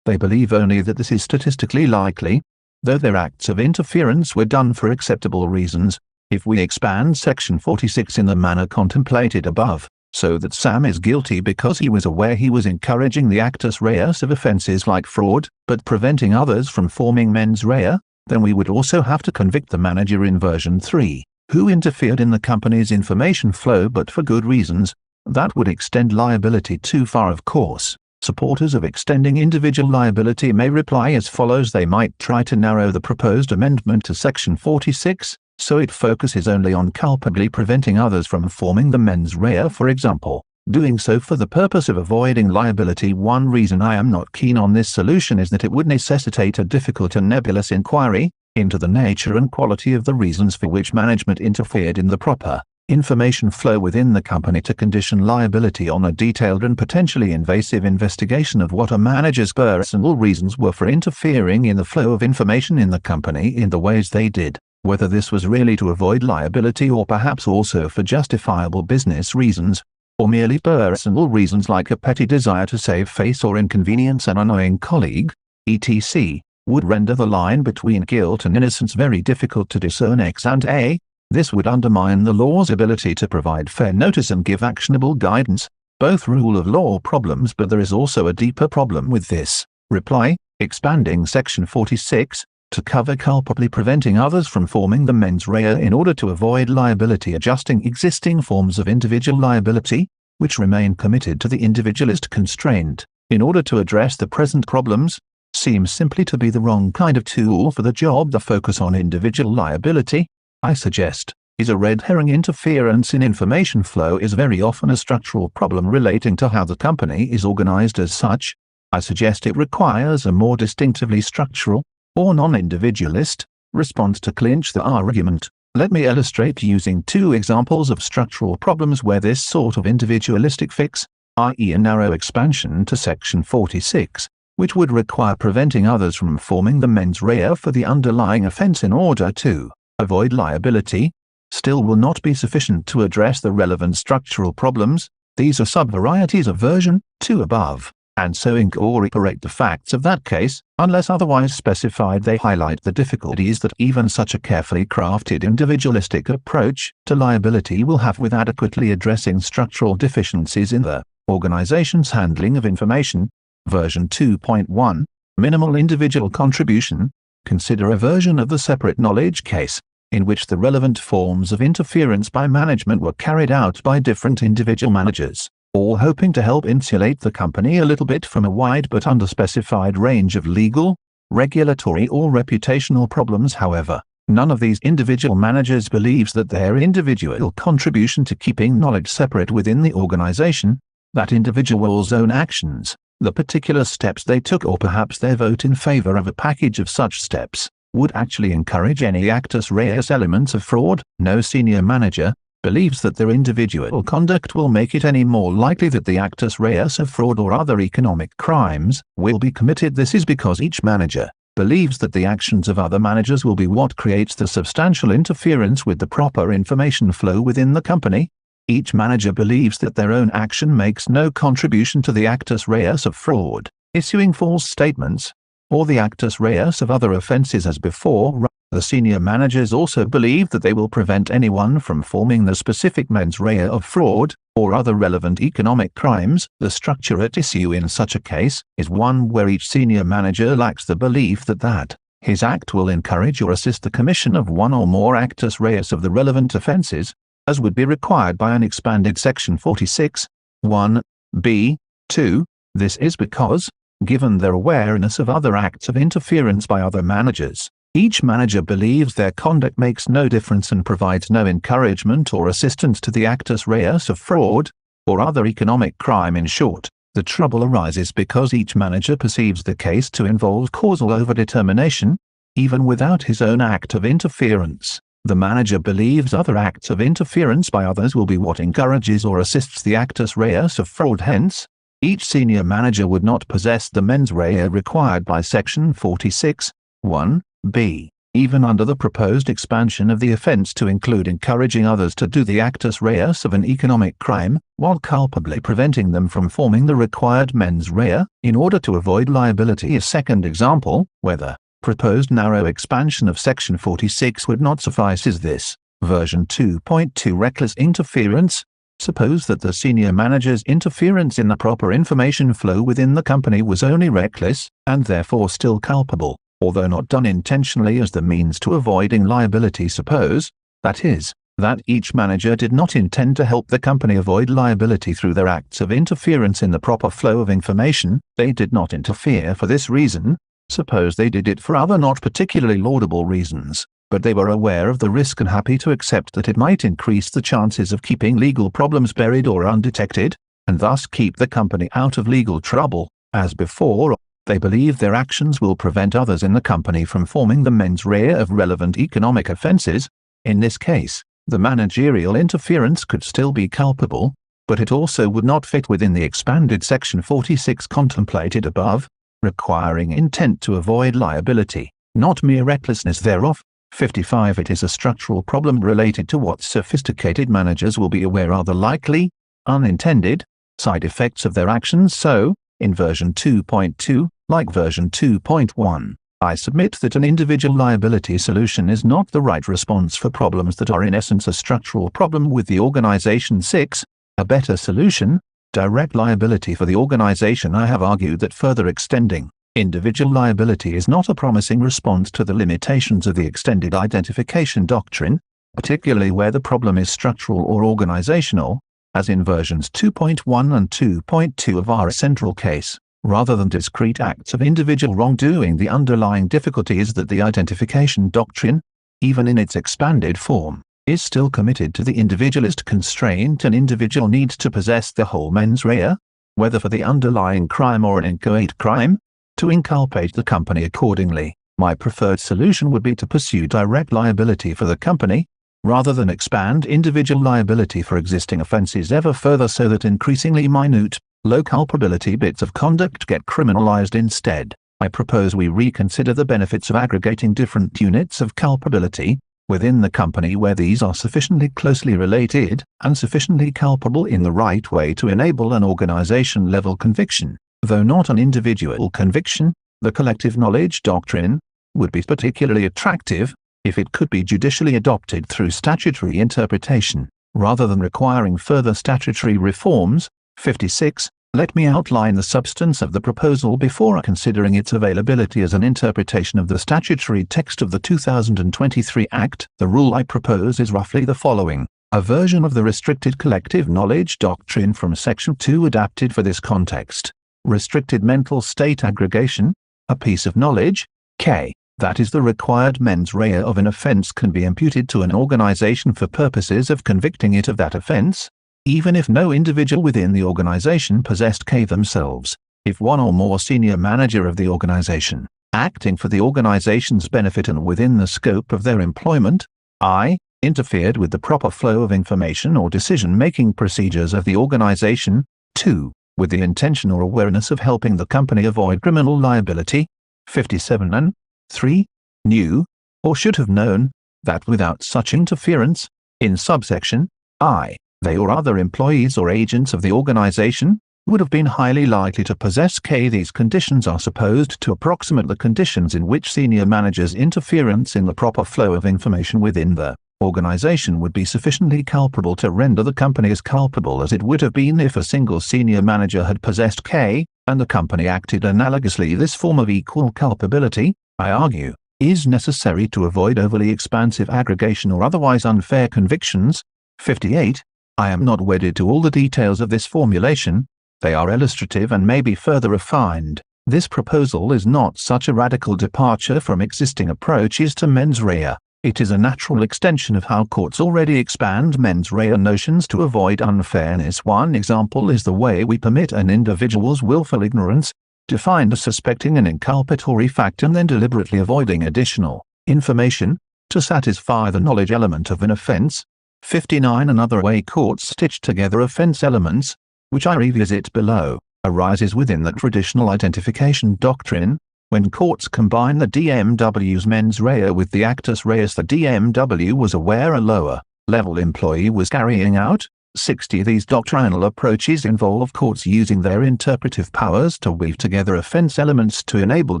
They believe only that this is statistically likely, though their acts of interference were done for acceptable reasons, if we expand section 46 in the manner contemplated above, so that Sam is guilty because he was aware he was encouraging the actus reus of offences like fraud, but preventing others from forming mens rea, then we would also have to convict the manager in version 3, who interfered in the company's information flow but for good reasons. That would extend liability too far of course. Supporters of extending individual liability may reply as follows They might try to narrow the proposed amendment to Section 46, so it focuses only on culpably preventing others from forming the mens rea for example, doing so for the purpose of avoiding liability. One reason I am not keen on this solution is that it would necessitate a difficult and nebulous inquiry into the nature and quality of the reasons for which management interfered in the proper information flow within the company to condition liability on a detailed and potentially invasive investigation of what a manager's personal reasons were for interfering in the flow of information in the company in the ways they did, whether this was really to avoid liability or perhaps also for justifiable business reasons, or merely personal reasons like a petty desire to save face or inconvenience an annoying colleague, etc., would render the line between guilt and innocence very difficult to discern ex ante. This would undermine the law's ability to provide fair notice and give actionable guidance, both rule of law problems but there is also a deeper problem with this. Reply, expanding section 46, to cover culpably preventing others from forming the mens rea in order to avoid liability adjusting existing forms of individual liability, which remain committed to the individualist constraint, in order to address the present problems, seems simply to be the wrong kind of tool for the job. The focus on individual liability, I suggest, is a red herring interference in information flow is very often a structural problem relating to how the company is organized as such. I suggest it requires a more distinctively structural, or non-individualist, response to clinch the argument. Let me illustrate using two examples of structural problems where this sort of individualistic fix, i.e. a narrow expansion to section 46, which would require preventing others from forming the mens rea for the underlying offense in order to avoid liability, still will not be sufficient to address the relevant structural problems, these are subvarieties of version 2 above and so incorporate the facts of that case, unless otherwise specified they highlight the difficulties that even such a carefully crafted individualistic approach to liability will have with adequately addressing structural deficiencies in the organization's handling of information. Version 2.1, Minimal Individual Contribution, consider a version of the separate knowledge case, in which the relevant forms of interference by management were carried out by different individual managers all hoping to help insulate the company a little bit from a wide but underspecified range of legal, regulatory or reputational problems however. None of these individual managers believes that their individual contribution to keeping knowledge separate within the organization, that individual's own actions, the particular steps they took or perhaps their vote in favor of a package of such steps, would actually encourage any actus reus elements of fraud. No senior manager, believes that their individual conduct will make it any more likely that the actus reus of fraud or other economic crimes will be committed. This is because each manager believes that the actions of other managers will be what creates the substantial interference with the proper information flow within the company. Each manager believes that their own action makes no contribution to the actus reus of fraud, issuing false statements, or the actus reus of other offences as before, the senior managers also believe that they will prevent anyone from forming the specific mens rea of fraud or other relevant economic crimes. The structure at issue in such a case is one where each senior manager lacks the belief that that his act will encourage or assist the commission of one or more actus reus of the relevant offences, as would be required by an expanded section 46, 1, b, 2. This is because, given their awareness of other acts of interference by other managers, each manager believes their conduct makes no difference and provides no encouragement or assistance to the actus reus of fraud, or other economic crime in short. The trouble arises because each manager perceives the case to involve causal overdetermination, even without his own act of interference. The manager believes other acts of interference by others will be what encourages or assists the actus reus of fraud hence, each senior manager would not possess the mens rea required by section 46, 1, b. Even under the proposed expansion of the offence to include encouraging others to do the actus reus of an economic crime, while culpably preventing them from forming the required mens rea, in order to avoid liability a second example, whether proposed narrow expansion of section 46 would not suffice is this. Version 2.2 Reckless interference. Suppose that the senior manager's interference in the proper information flow within the company was only reckless, and therefore still culpable although not done intentionally as the means to avoiding liability suppose, that is, that each manager did not intend to help the company avoid liability through their acts of interference in the proper flow of information, they did not interfere for this reason, suppose they did it for other not particularly laudable reasons, but they were aware of the risk and happy to accept that it might increase the chances of keeping legal problems buried or undetected, and thus keep the company out of legal trouble, as before they believe their actions will prevent others in the company from forming the mens rea of relevant economic offences. In this case, The managerial interference could still be culpable, but it also would not fit within the expanded Section 46 contemplated above, requiring intent to avoid liability, not mere recklessness thereof. 55 It is a structural problem related to what sophisticated managers will be aware are the likely, unintended, side effects of their actions so, in version 2.2, like version 2.1, I submit that an individual liability solution is not the right response for problems that are in essence a structural problem with the organization 6, a better solution, direct liability for the organization. I have argued that further extending individual liability is not a promising response to the limitations of the extended identification doctrine, particularly where the problem is structural or organizational, as in versions 2.1 and 2.2 of our central case, rather than discrete acts of individual wrongdoing. The underlying difficulty is that the identification doctrine, even in its expanded form, is still committed to the individualist constraint an individual needs to possess the whole mens rea, whether for the underlying crime or an inchoate crime, to inculpate the company accordingly. My preferred solution would be to pursue direct liability for the company, rather than expand individual liability for existing offences ever further so that increasingly minute, low culpability bits of conduct get criminalized instead. I propose we reconsider the benefits of aggregating different units of culpability within the company where these are sufficiently closely related and sufficiently culpable in the right way to enable an organization level conviction, though not an individual conviction. The collective knowledge doctrine would be particularly attractive if it could be judicially adopted through statutory interpretation, rather than requiring further statutory reforms. 56. Let me outline the substance of the proposal before considering its availability as an interpretation of the statutory text of the 2023 Act. The rule I propose is roughly the following. A version of the restricted collective knowledge doctrine from Section 2 adapted for this context. Restricted mental state aggregation, a piece of knowledge, K, that is the required mens rea of an offence can be imputed to an organization for purposes of convicting it of that offence, even if no individual within the organization possessed K themselves, if one or more senior manager of the organization, acting for the organization's benefit and within the scope of their employment, I, interfered with the proper flow of information or decision-making procedures of the organization, 2, with the intention or awareness of helping the company avoid criminal liability, 57 and 3. Knew, or should have known, that without such interference, in subsection I, they or other employees or agents of the organization would have been highly likely to possess K. These conditions are supposed to approximate the conditions in which senior managers' interference in the proper flow of information within the organization would be sufficiently culpable to render the company as culpable as it would have been if a single senior manager had possessed K, and the company acted analogously. This form of equal culpability, I argue, is necessary to avoid overly expansive aggregation or otherwise unfair convictions. 58. I am not wedded to all the details of this formulation, they are illustrative and may be further refined. This proposal is not such a radical departure from existing approaches to mens rea. It is a natural extension of how courts already expand mens rea notions to avoid unfairness. One example is the way we permit an individual's willful ignorance to find a suspecting an inculpatory fact and then deliberately avoiding additional information to satisfy the knowledge element of an offense. 59 Another way courts stitch together offense elements, which I revisit below, arises within the traditional identification doctrine, when courts combine the DMW's mens rea with the actus reus the DMW was aware a lower level employee was carrying out 60 These doctrinal approaches involve courts using their interpretive powers to weave together offense elements to enable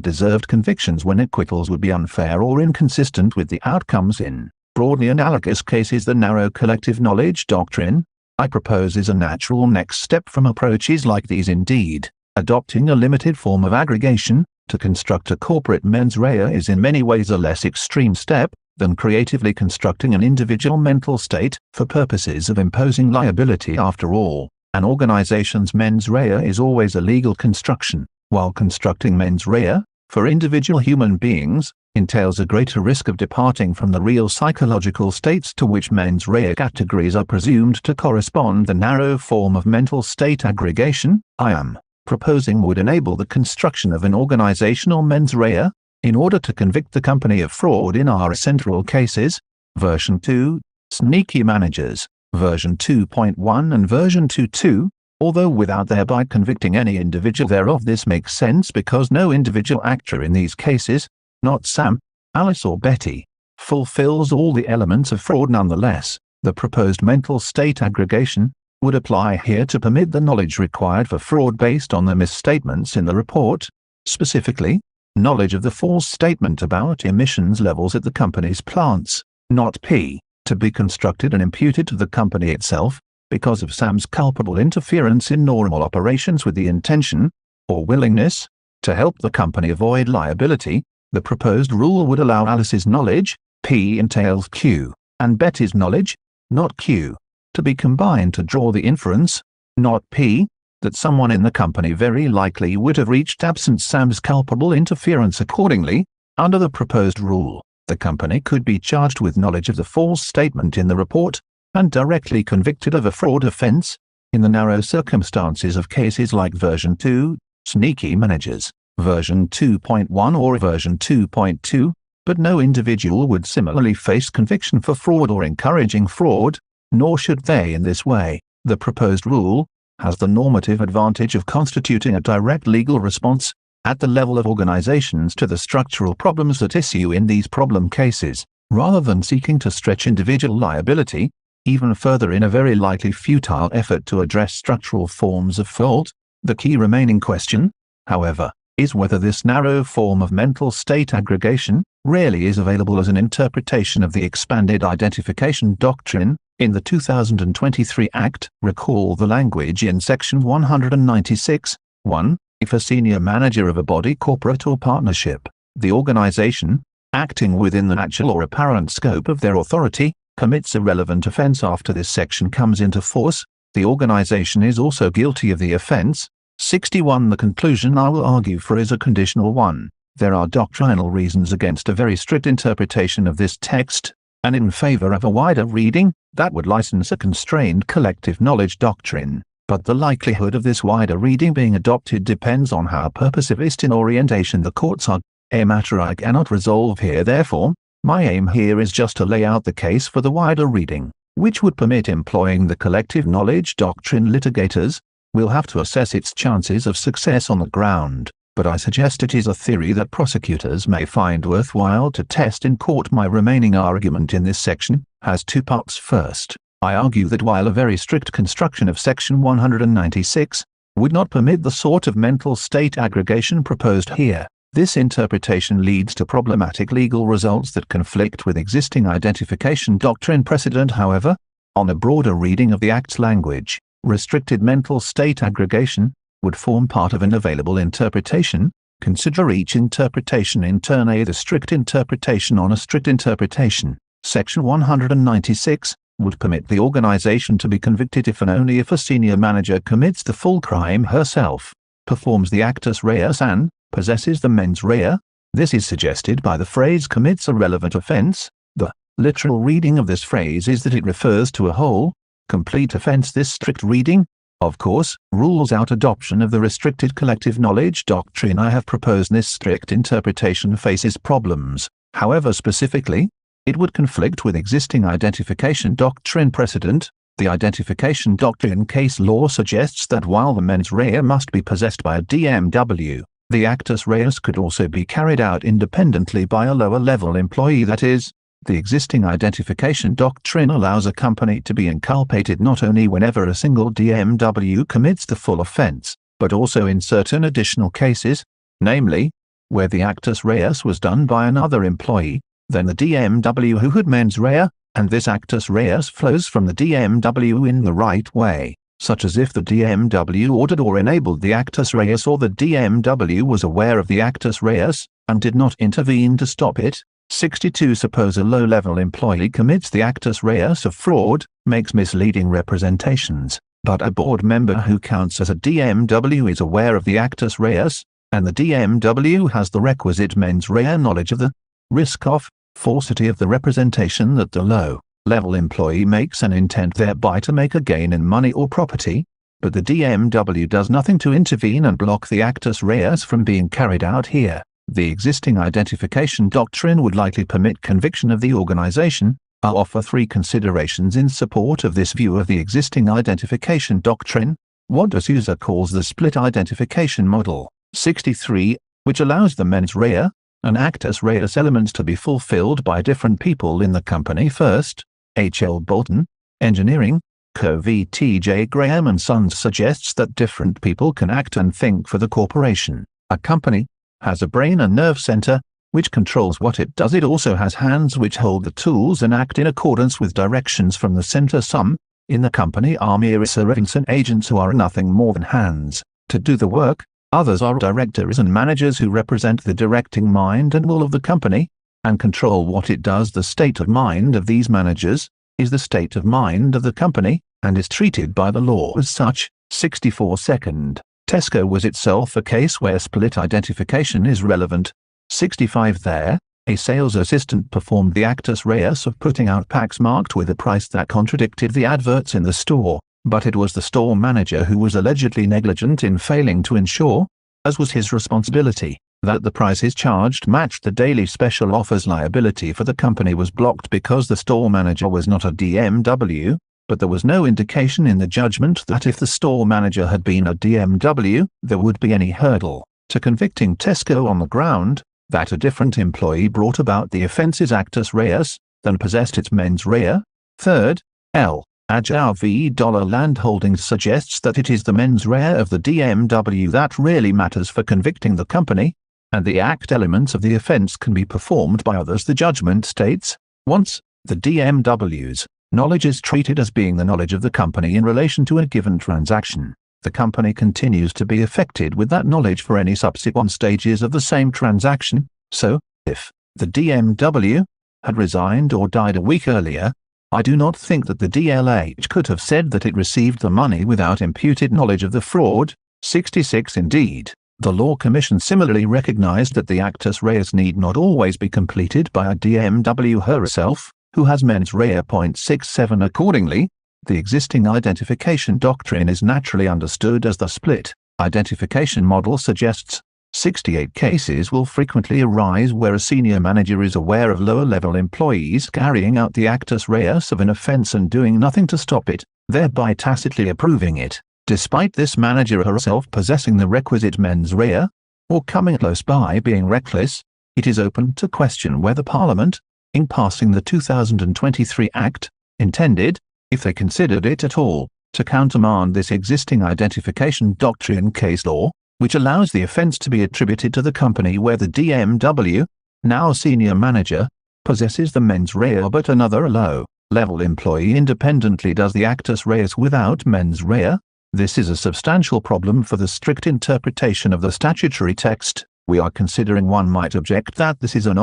deserved convictions when acquittals would be unfair or inconsistent with the outcomes in broadly analogous cases. The narrow collective knowledge doctrine, I propose is a natural next step from approaches like these indeed. Adopting a limited form of aggregation to construct a corporate mens rea is in many ways a less extreme step, than creatively constructing an individual mental state for purposes of imposing liability after all. An organization's mens rea is always a legal construction, while constructing mens rea, for individual human beings, entails a greater risk of departing from the real psychological states to which mens rea categories are presumed to correspond. The narrow form of mental state aggregation, I am proposing would enable the construction of an organizational mens rea, in order to convict the company of fraud in our central cases, version 2, Sneaky Managers, version 2.1 and version 2.2, although without thereby convicting any individual thereof this makes sense because no individual actor in these cases, not Sam, Alice or Betty, fulfills all the elements of fraud nonetheless. The proposed mental state aggregation would apply here to permit the knowledge required for fraud based on the misstatements in the report, specifically, knowledge of the false statement about emissions levels at the company's plants, not P, to be constructed and imputed to the company itself, because of Sam's culpable interference in normal operations with the intention, or willingness, to help the company avoid liability, the proposed rule would allow Alice's knowledge, P entails Q, and Betty's knowledge, not Q, to be combined to draw the inference, not P, that someone in the company very likely would have reached absent Sam's culpable interference accordingly, under the proposed rule, the company could be charged with knowledge of the false statement in the report, and directly convicted of a fraud offense, in the narrow circumstances of cases like version 2, sneaky managers, version 2.1 or version 2.2, but no individual would similarly face conviction for fraud or encouraging fraud, nor should they in this way. The proposed rule has the normative advantage of constituting a direct legal response at the level of organizations to the structural problems that issue in these problem cases, rather than seeking to stretch individual liability, even further in a very likely futile effort to address structural forms of fault. The key remaining question, however, is whether this narrow form of mental state aggregation rarely is available as an interpretation of the expanded identification doctrine in the 2023 Act. Recall the language in Section 196, 1. If a senior manager of a body corporate or partnership, the organization, acting within the natural or apparent scope of their authority, commits a relevant offense after this section comes into force, the organization is also guilty of the offense, 61 The conclusion I will argue for is a conditional one. There are doctrinal reasons against a very strict interpretation of this text, and in favor of a wider reading, that would license a constrained collective knowledge doctrine. But the likelihood of this wider reading being adopted depends on how purposivist in orientation the courts are, a matter I cannot resolve here therefore, my aim here is just to lay out the case for the wider reading, which would permit employing the collective knowledge doctrine litigators, will have to assess its chances of success on the ground, but I suggest it is a theory that prosecutors may find worthwhile to test in court. My remaining argument in this section has two parts. First, I argue that while a very strict construction of Section 196 would not permit the sort of mental state aggregation proposed here, this interpretation leads to problematic legal results that conflict with existing identification doctrine precedent. However, on a broader reading of the Act's language, restricted mental state aggregation, would form part of an available interpretation, consider each interpretation in turn a the strict interpretation on a strict interpretation. Section 196 would permit the organization to be convicted if and only if a senior manager commits the full crime herself, performs the actus reus and possesses the mens rea. This is suggested by the phrase commits a relevant offense. The literal reading of this phrase is that it refers to a whole, complete offense this strict reading, of course, rules out adoption of the restricted collective knowledge doctrine I have proposed this strict interpretation faces problems, however specifically, it would conflict with existing identification doctrine precedent, the identification doctrine case law suggests that while the mens rea must be possessed by a DMW, the actus reus could also be carried out independently by a lower level employee that is, the existing identification doctrine allows a company to be inculpated not only whenever a single DMW commits the full offense, but also in certain additional cases, namely, where the actus reus was done by another employee than the DMW who had mens rea, and this actus reus flows from the DMW in the right way, such as if the DMW ordered or enabled the actus reus or the DMW was aware of the actus reus, and did not intervene to stop it, 62 Suppose a low-level employee commits the actus reus of fraud, makes misleading representations, but a board member who counts as a DMW is aware of the actus reus, and the DMW has the requisite mens rea knowledge of the risk of falsity of the representation that the low-level employee makes an intent thereby to make a gain in money or property, but the DMW does nothing to intervene and block the actus reus from being carried out here the existing identification doctrine would likely permit conviction of the organization, I'll offer three considerations in support of this view of the existing identification doctrine. What D'Souza calls the split identification model, 63, which allows the mens rea and actus reus elements to be fulfilled by different people in the company first. H. L. Bolton, Engineering, Co. V. T. J. Graham and Sons suggests that different people can act and think for the corporation. A company has a brain and nerve center, which controls what it does. It also has hands which hold the tools and act in accordance with directions from the center. Some, in the company are mere servants agents who are nothing more than hands, to do the work, others are directors and managers who represent the directing mind and will of the company, and control what it does. The state of mind of these managers, is the state of mind of the company, and is treated by the law as such. 64 second. Tesco was itself a case where split identification is relevant. 65 there, a sales assistant performed the actus reus of putting out packs marked with a price that contradicted the adverts in the store, but it was the store manager who was allegedly negligent in failing to ensure, as was his responsibility, that the prices charged matched the daily special offers liability for the company was blocked because the store manager was not a DMW, but there was no indication in the judgment that if the store manager had been a DMW, there would be any hurdle to convicting Tesco on the ground that a different employee brought about the offences actus reus, than possessed its mens rea. Third, El Ajou v. Dollar Land Holdings suggests that it is the mens rea of the DMW that really matters for convicting the company, and the act elements of the offence can be performed by others. The judgment states, once, the DMW's knowledge is treated as being the knowledge of the company in relation to a given transaction. The company continues to be affected with that knowledge for any subsequent stages of the same transaction, so, if the DMW had resigned or died a week earlier, I do not think that the DLH could have said that it received the money without imputed knowledge of the fraud. 66 Indeed, the Law Commission similarly recognized that the actus reus need not always be completed by a DMW herself, who has mens rea. 67 Accordingly, the existing identification doctrine is naturally understood as the split identification model suggests. 68 cases will frequently arise where a senior manager is aware of lower-level employees carrying out the actus reus of an offense and doing nothing to stop it, thereby tacitly approving it, despite this manager herself possessing the requisite mens rea, or coming close by being reckless, it is open to question whether Parliament, in passing the 2023 Act, intended, if they considered it at all, to countermand this existing identification doctrine case law, which allows the offence to be attributed to the company where the DMW, now senior manager, possesses the mens rea but another low-level employee independently does the actus reus without mens rea. This is a substantial problem for the strict interpretation of the statutory text. We are considering one might object that this is a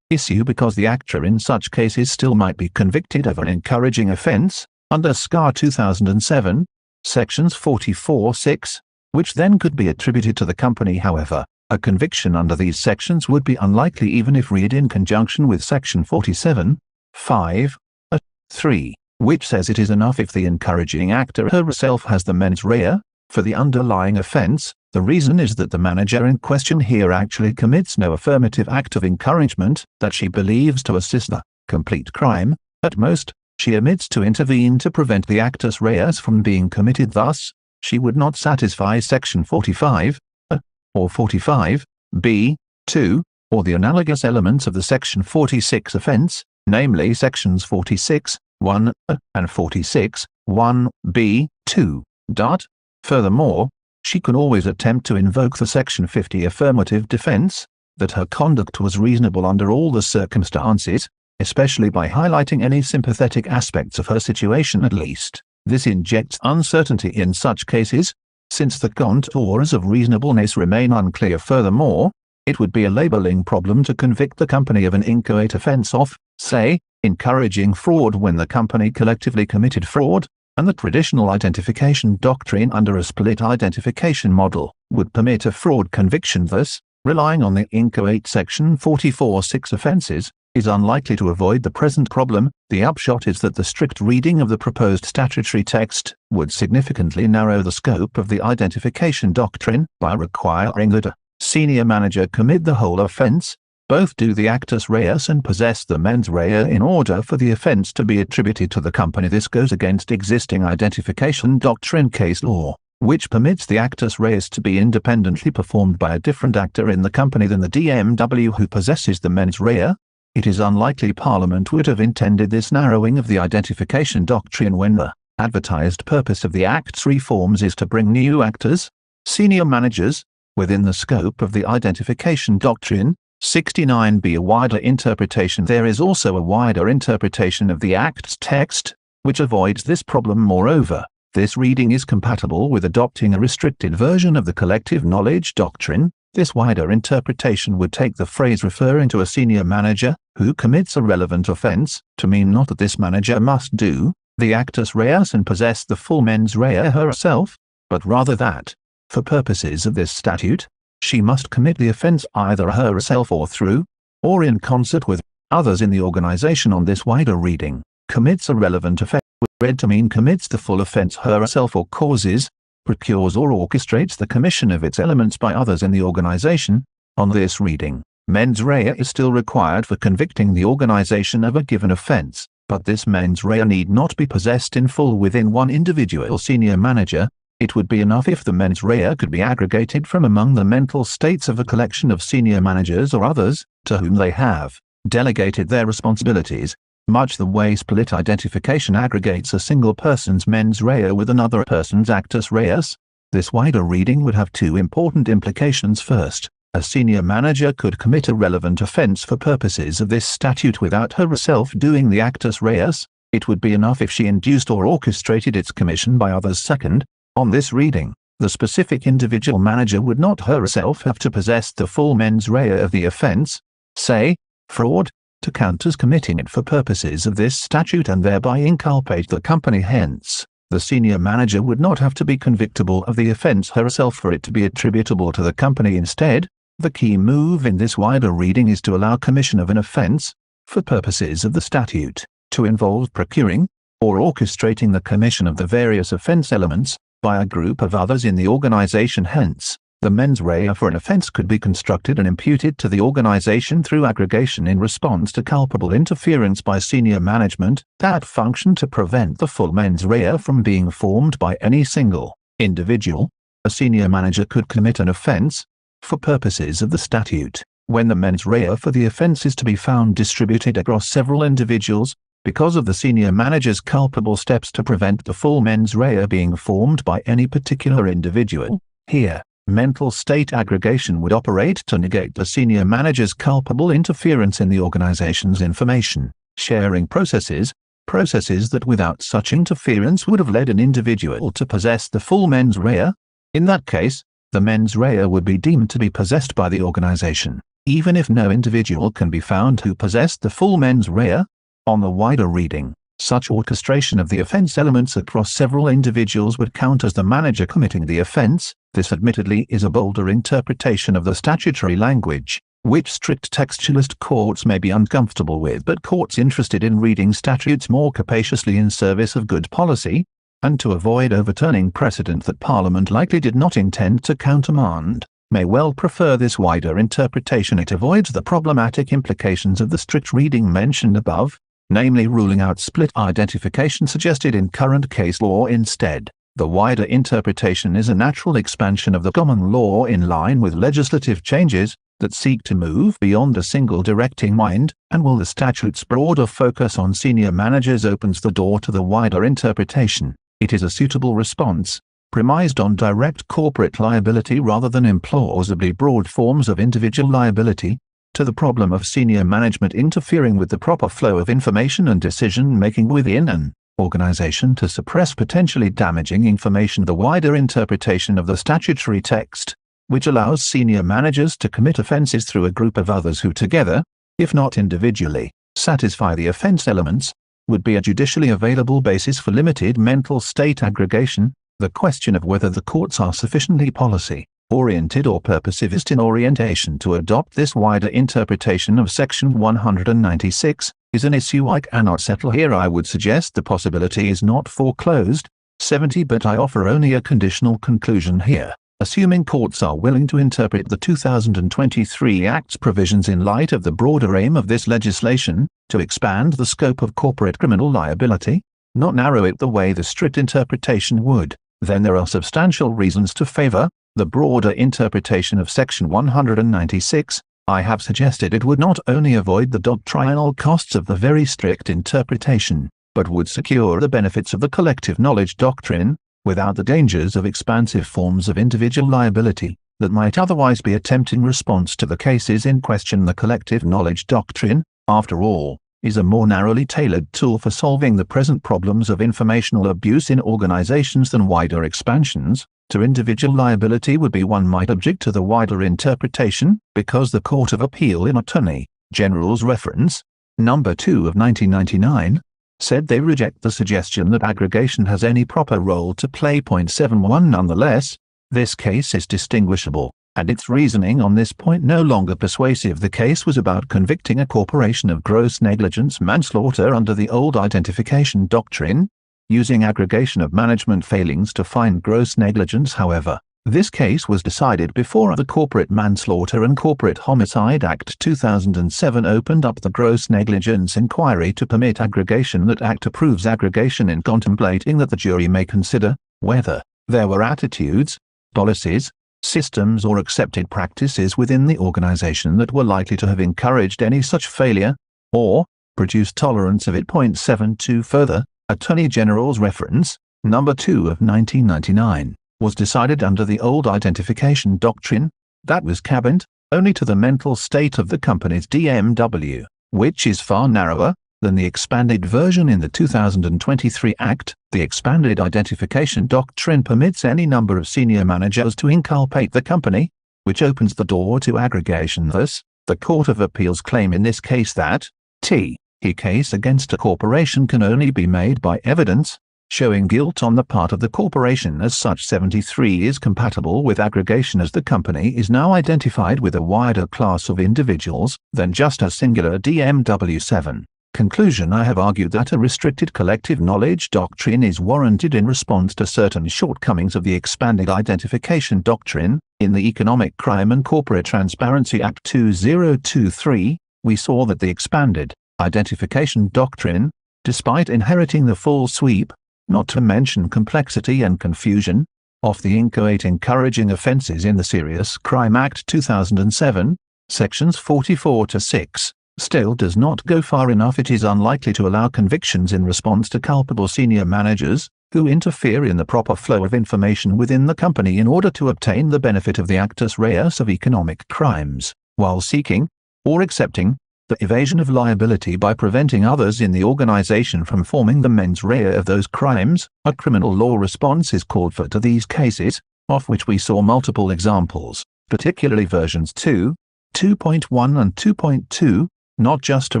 non-issue because the actor in such cases still might be convicted of an encouraging offence, under SCA 2007, sections 44-6, which then could be attributed to the company. However, a conviction under these sections would be unlikely even if read in conjunction with section 47, 5, a, 3, which says it is enough if the encouraging actor herself has the mens rea, for the underlying offence, the reason is that the manager in question here actually commits no affirmative act of encouragement that she believes to assist the complete crime, at most, she omits to intervene to prevent the actus reus from being committed thus, she would not satisfy section 45, a, or 45, b, 2, or the analogous elements of the section 46 offence, namely sections 46, 1, a, and 46, 1, b, 2. Dot. Furthermore, she can always attempt to invoke the section 50 affirmative defence, that her conduct was reasonable under all the circumstances, especially by highlighting any sympathetic aspects of her situation at least. This injects uncertainty in such cases, since the contours of reasonableness remain unclear. Furthermore, it would be a labeling problem to convict the company of an inchoate offense of, say, encouraging fraud when the company collectively committed fraud, and the traditional identification doctrine under a split identification model would permit a fraud conviction thus, relying on the inchoate section 44.6 offenses, is unlikely to avoid the present problem, the upshot is that the strict reading of the proposed statutory text would significantly narrow the scope of the identification doctrine by requiring that a senior manager commit the whole offence, both do the actus reus and possess the mens rea in order for the offence to be attributed to the company. This goes against existing identification doctrine case law, which permits the actus reus to be independently performed by a different actor in the company than the DMW who possesses the mens rea. It is unlikely Parliament would have intended this narrowing of the identification doctrine when the advertised purpose of the Act's reforms is to bring new actors, senior managers, within the scope of the identification doctrine, 69b A wider interpretation There is also a wider interpretation of the Act's text, which avoids this problem moreover. This reading is compatible with adopting a restricted version of the collective knowledge doctrine. This wider interpretation would take the phrase referring to a senior manager who commits a relevant offence to mean not that this manager must do the actus reus and possess the full mens rea herself, but rather that, for purposes of this statute, she must commit the offence either herself or through, or in concert with, others in the organization on this wider reading, commits a relevant offence, read to mean commits the full offence herself or causes, procures or orchestrates the commission of its elements by others in the organization, on this reading, mens rea is still required for convicting the organization of a given offence, but this mens rea need not be possessed in full within one individual senior manager, it would be enough if the mens rea could be aggregated from among the mental states of a collection of senior managers or others, to whom they have delegated their responsibilities, much the way split identification aggregates a single person's mens rea with another person's actus reus. This wider reading would have two important implications. First, a senior manager could commit a relevant offence for purposes of this statute without herself doing the actus reus. It would be enough if she induced or orchestrated its commission by others. Second, on this reading, the specific individual manager would not herself have to possess the full mens rea of the offence, say, fraud, to count as committing it for purposes of this statute and thereby inculpate the company hence. The senior manager would not have to be convictable of the offence herself for it to be attributable to the company instead. The key move in this wider reading is to allow commission of an offence, for purposes of the statute, to involve procuring, or orchestrating the commission of the various offence elements, by a group of others in the organization hence, the mens rea for an offense could be constructed and imputed to the organization through aggregation in response to culpable interference by senior management that function to prevent the full mens rea from being formed by any single individual. A senior manager could commit an offense, for purposes of the statute, when the mens rea for the offense is to be found distributed across several individuals, because of the senior manager's culpable steps to prevent the full mens rea being formed by any particular individual. Here, mental state aggregation would operate to negate the senior manager's culpable interference in the organization's information sharing processes, processes that without such interference would have led an individual to possess the full mens rea. In that case, the mens rea would be deemed to be possessed by the organization, even if no individual can be found who possessed the full mens rea, on the wider reading, such orchestration of the offense elements across several individuals would count as the manager committing the offense. This admittedly is a bolder interpretation of the statutory language, which strict textualist courts may be uncomfortable with but courts interested in reading statutes more capaciously in service of good policy, and to avoid overturning precedent that Parliament likely did not intend to countermand, may well prefer this wider interpretation. It avoids the problematic implications of the strict reading mentioned above, namely ruling out split identification suggested in current case law instead. The wider interpretation is a natural expansion of the common law in line with legislative changes that seek to move beyond a single directing mind, and while the statute's broader focus on senior managers opens the door to the wider interpretation, it is a suitable response, premised on direct corporate liability rather than implausibly broad forms of individual liability, to the problem of senior management interfering with the proper flow of information and decision-making within an organization to suppress potentially damaging information. The wider interpretation of the statutory text, which allows senior managers to commit offenses through a group of others who together, if not individually, satisfy the offense elements, would be a judicially available basis for limited mental state aggregation, the question of whether the courts are sufficiently policy oriented or purposivist in orientation to adopt this wider interpretation of Section 196, is an issue I cannot settle here. I would suggest the possibility is not foreclosed, 70 but I offer only a conditional conclusion here. assuming courts are willing to interpret the 2023 Act's provisions in light of the broader aim of this legislation, to expand the scope of corporate criminal liability, not narrow it the way the strict interpretation would, then there are substantial reasons to favor the broader interpretation of Section 196. I have suggested it would not only avoid the doctrinal costs of the very strict interpretation, but would secure the benefits of the collective knowledge doctrine, without the dangers of expansive forms of individual liability that might otherwise be a tempting response to the cases in question. The collective knowledge doctrine, after all, is a more narrowly tailored tool for solving the present problems of informational abuse in organizations than wider expansions. To individual liability would be one might object to the wider interpretation, because the Court of Appeal in Attorney General's reference, number 2 of 1999, said they reject the suggestion that aggregation has any proper role to play. 71 Nonetheless, this case is distinguishable, and its reasoning on this point no longer persuasive. The case was about convicting a corporation of gross negligence manslaughter under the old identification doctrine, using aggregation of management failings to find gross negligence however. This case was decided before the Corporate Manslaughter and Corporate Homicide Act 2007 opened up the gross negligence inquiry to permit aggregation. That Act approves aggregation in contemplating that the jury may consider whether there were attitudes, policies, systems or accepted practices within the organization that were likely to have encouraged any such failure, or produced tolerance of it. 72 Further, Attorney General's reference, number 2 of 1999 was decided under the old identification doctrine, that was cabined only to the mental state of the company's DMW, which is far narrower than the expanded version in the 2023 Act. The expanded identification doctrine permits any number of senior managers to inculpate the company, which opens the door to aggregation. Thus, the Court of Appeals claim in this case that T. A case against a corporation can only be made by evidence showing guilt on the part of the corporation as such 73 is compatible with aggregation as the company is now identified with a wider class of individuals than just a singular DMW7. Conclusion I have argued that a restricted collective knowledge doctrine is warranted in response to certain shortcomings of the expanded identification doctrine. In the Economic Crime and Corporate Transparency Act 2023, we saw that the expanded identification doctrine, despite inheriting the full sweep not to mention complexity and confusion, of the inchoate encouraging offences in the Serious Crime Act 2007, sections 44 to 6, still does not go far enough. It is unlikely to allow convictions in response to culpable senior managers who interfere in the proper flow of information within the company in order to obtain the benefit of the actus reus of economic crimes, while seeking, or accepting, the evasion of liability by preventing others in the organization from forming the mens rea of those crimes, a criminal law response is called for to these cases, of which we saw multiple examples, particularly versions 2, 2.1 and 2.2, not just a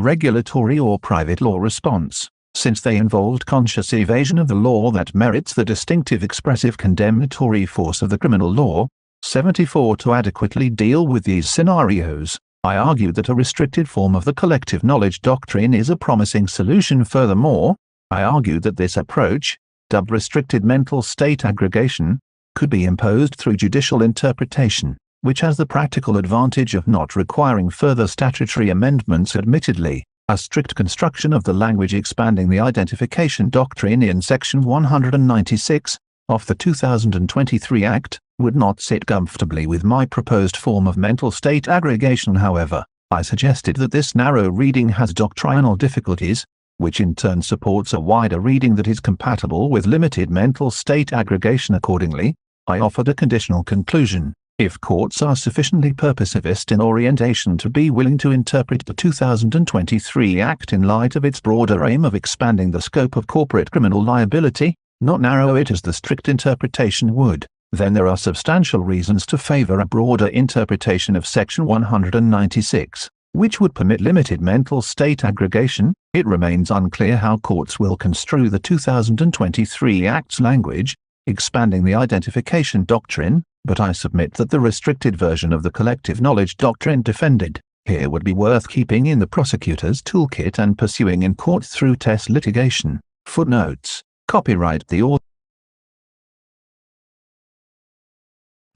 regulatory or private law response, since they involved conscious evasion of the law that merits the distinctive expressive condemnatory force of the criminal law, 74 to adequately deal with these scenarios. I argued that a restricted form of the collective knowledge doctrine is a promising solution. Furthermore, I argued that this approach, dubbed restricted mental state aggregation, could be imposed through judicial interpretation, which has the practical advantage of not requiring further statutory amendments. Admittedly, a strict construction of the language expanding the identification doctrine in Section 196 of the 2023 Act would not sit comfortably with my proposed form of mental state aggregation however, I suggested that this narrow reading has doctrinal difficulties, which in turn supports a wider reading that is compatible with limited mental state aggregation accordingly, I offered a conditional conclusion. If courts are sufficiently purposivist in orientation to be willing to interpret the 2023 Act in light of its broader aim of expanding the scope of corporate criminal liability, not narrow it as the strict interpretation would, then there are substantial reasons to favor a broader interpretation of Section 196, which would permit limited mental state aggregation. It remains unclear how courts will construe the 2023 Act's language, expanding the identification doctrine, but I submit that the restricted version of the collective knowledge doctrine defended here would be worth keeping in the prosecutor's toolkit and pursuing in court through test litigation. Footnotes. Copyright the author.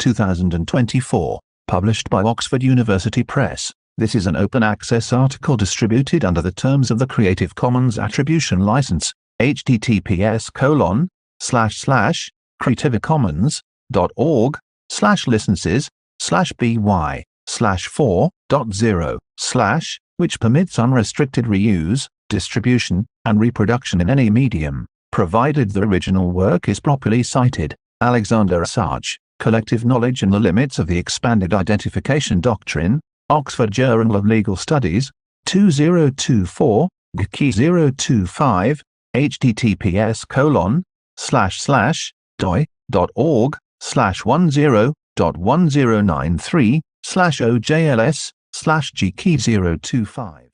2024, published by Oxford University Press. This is an open access article distributed under the terms of the Creative Commons Attribution License, https colon slash slash creativecommons.org slash licenses slash by slash 4.0 slash which permits unrestricted reuse, distribution, and reproduction in any medium, provided the original work is properly cited. Alexander Sarch, Collective Knowledge and the Limits of the Expanded Identification Doctrine, Oxford Journal of Legal Studies, 2024, GKI 025, https colon, slash slash, doi.org, slash 10.1093, slash ojls, slash gkey 025.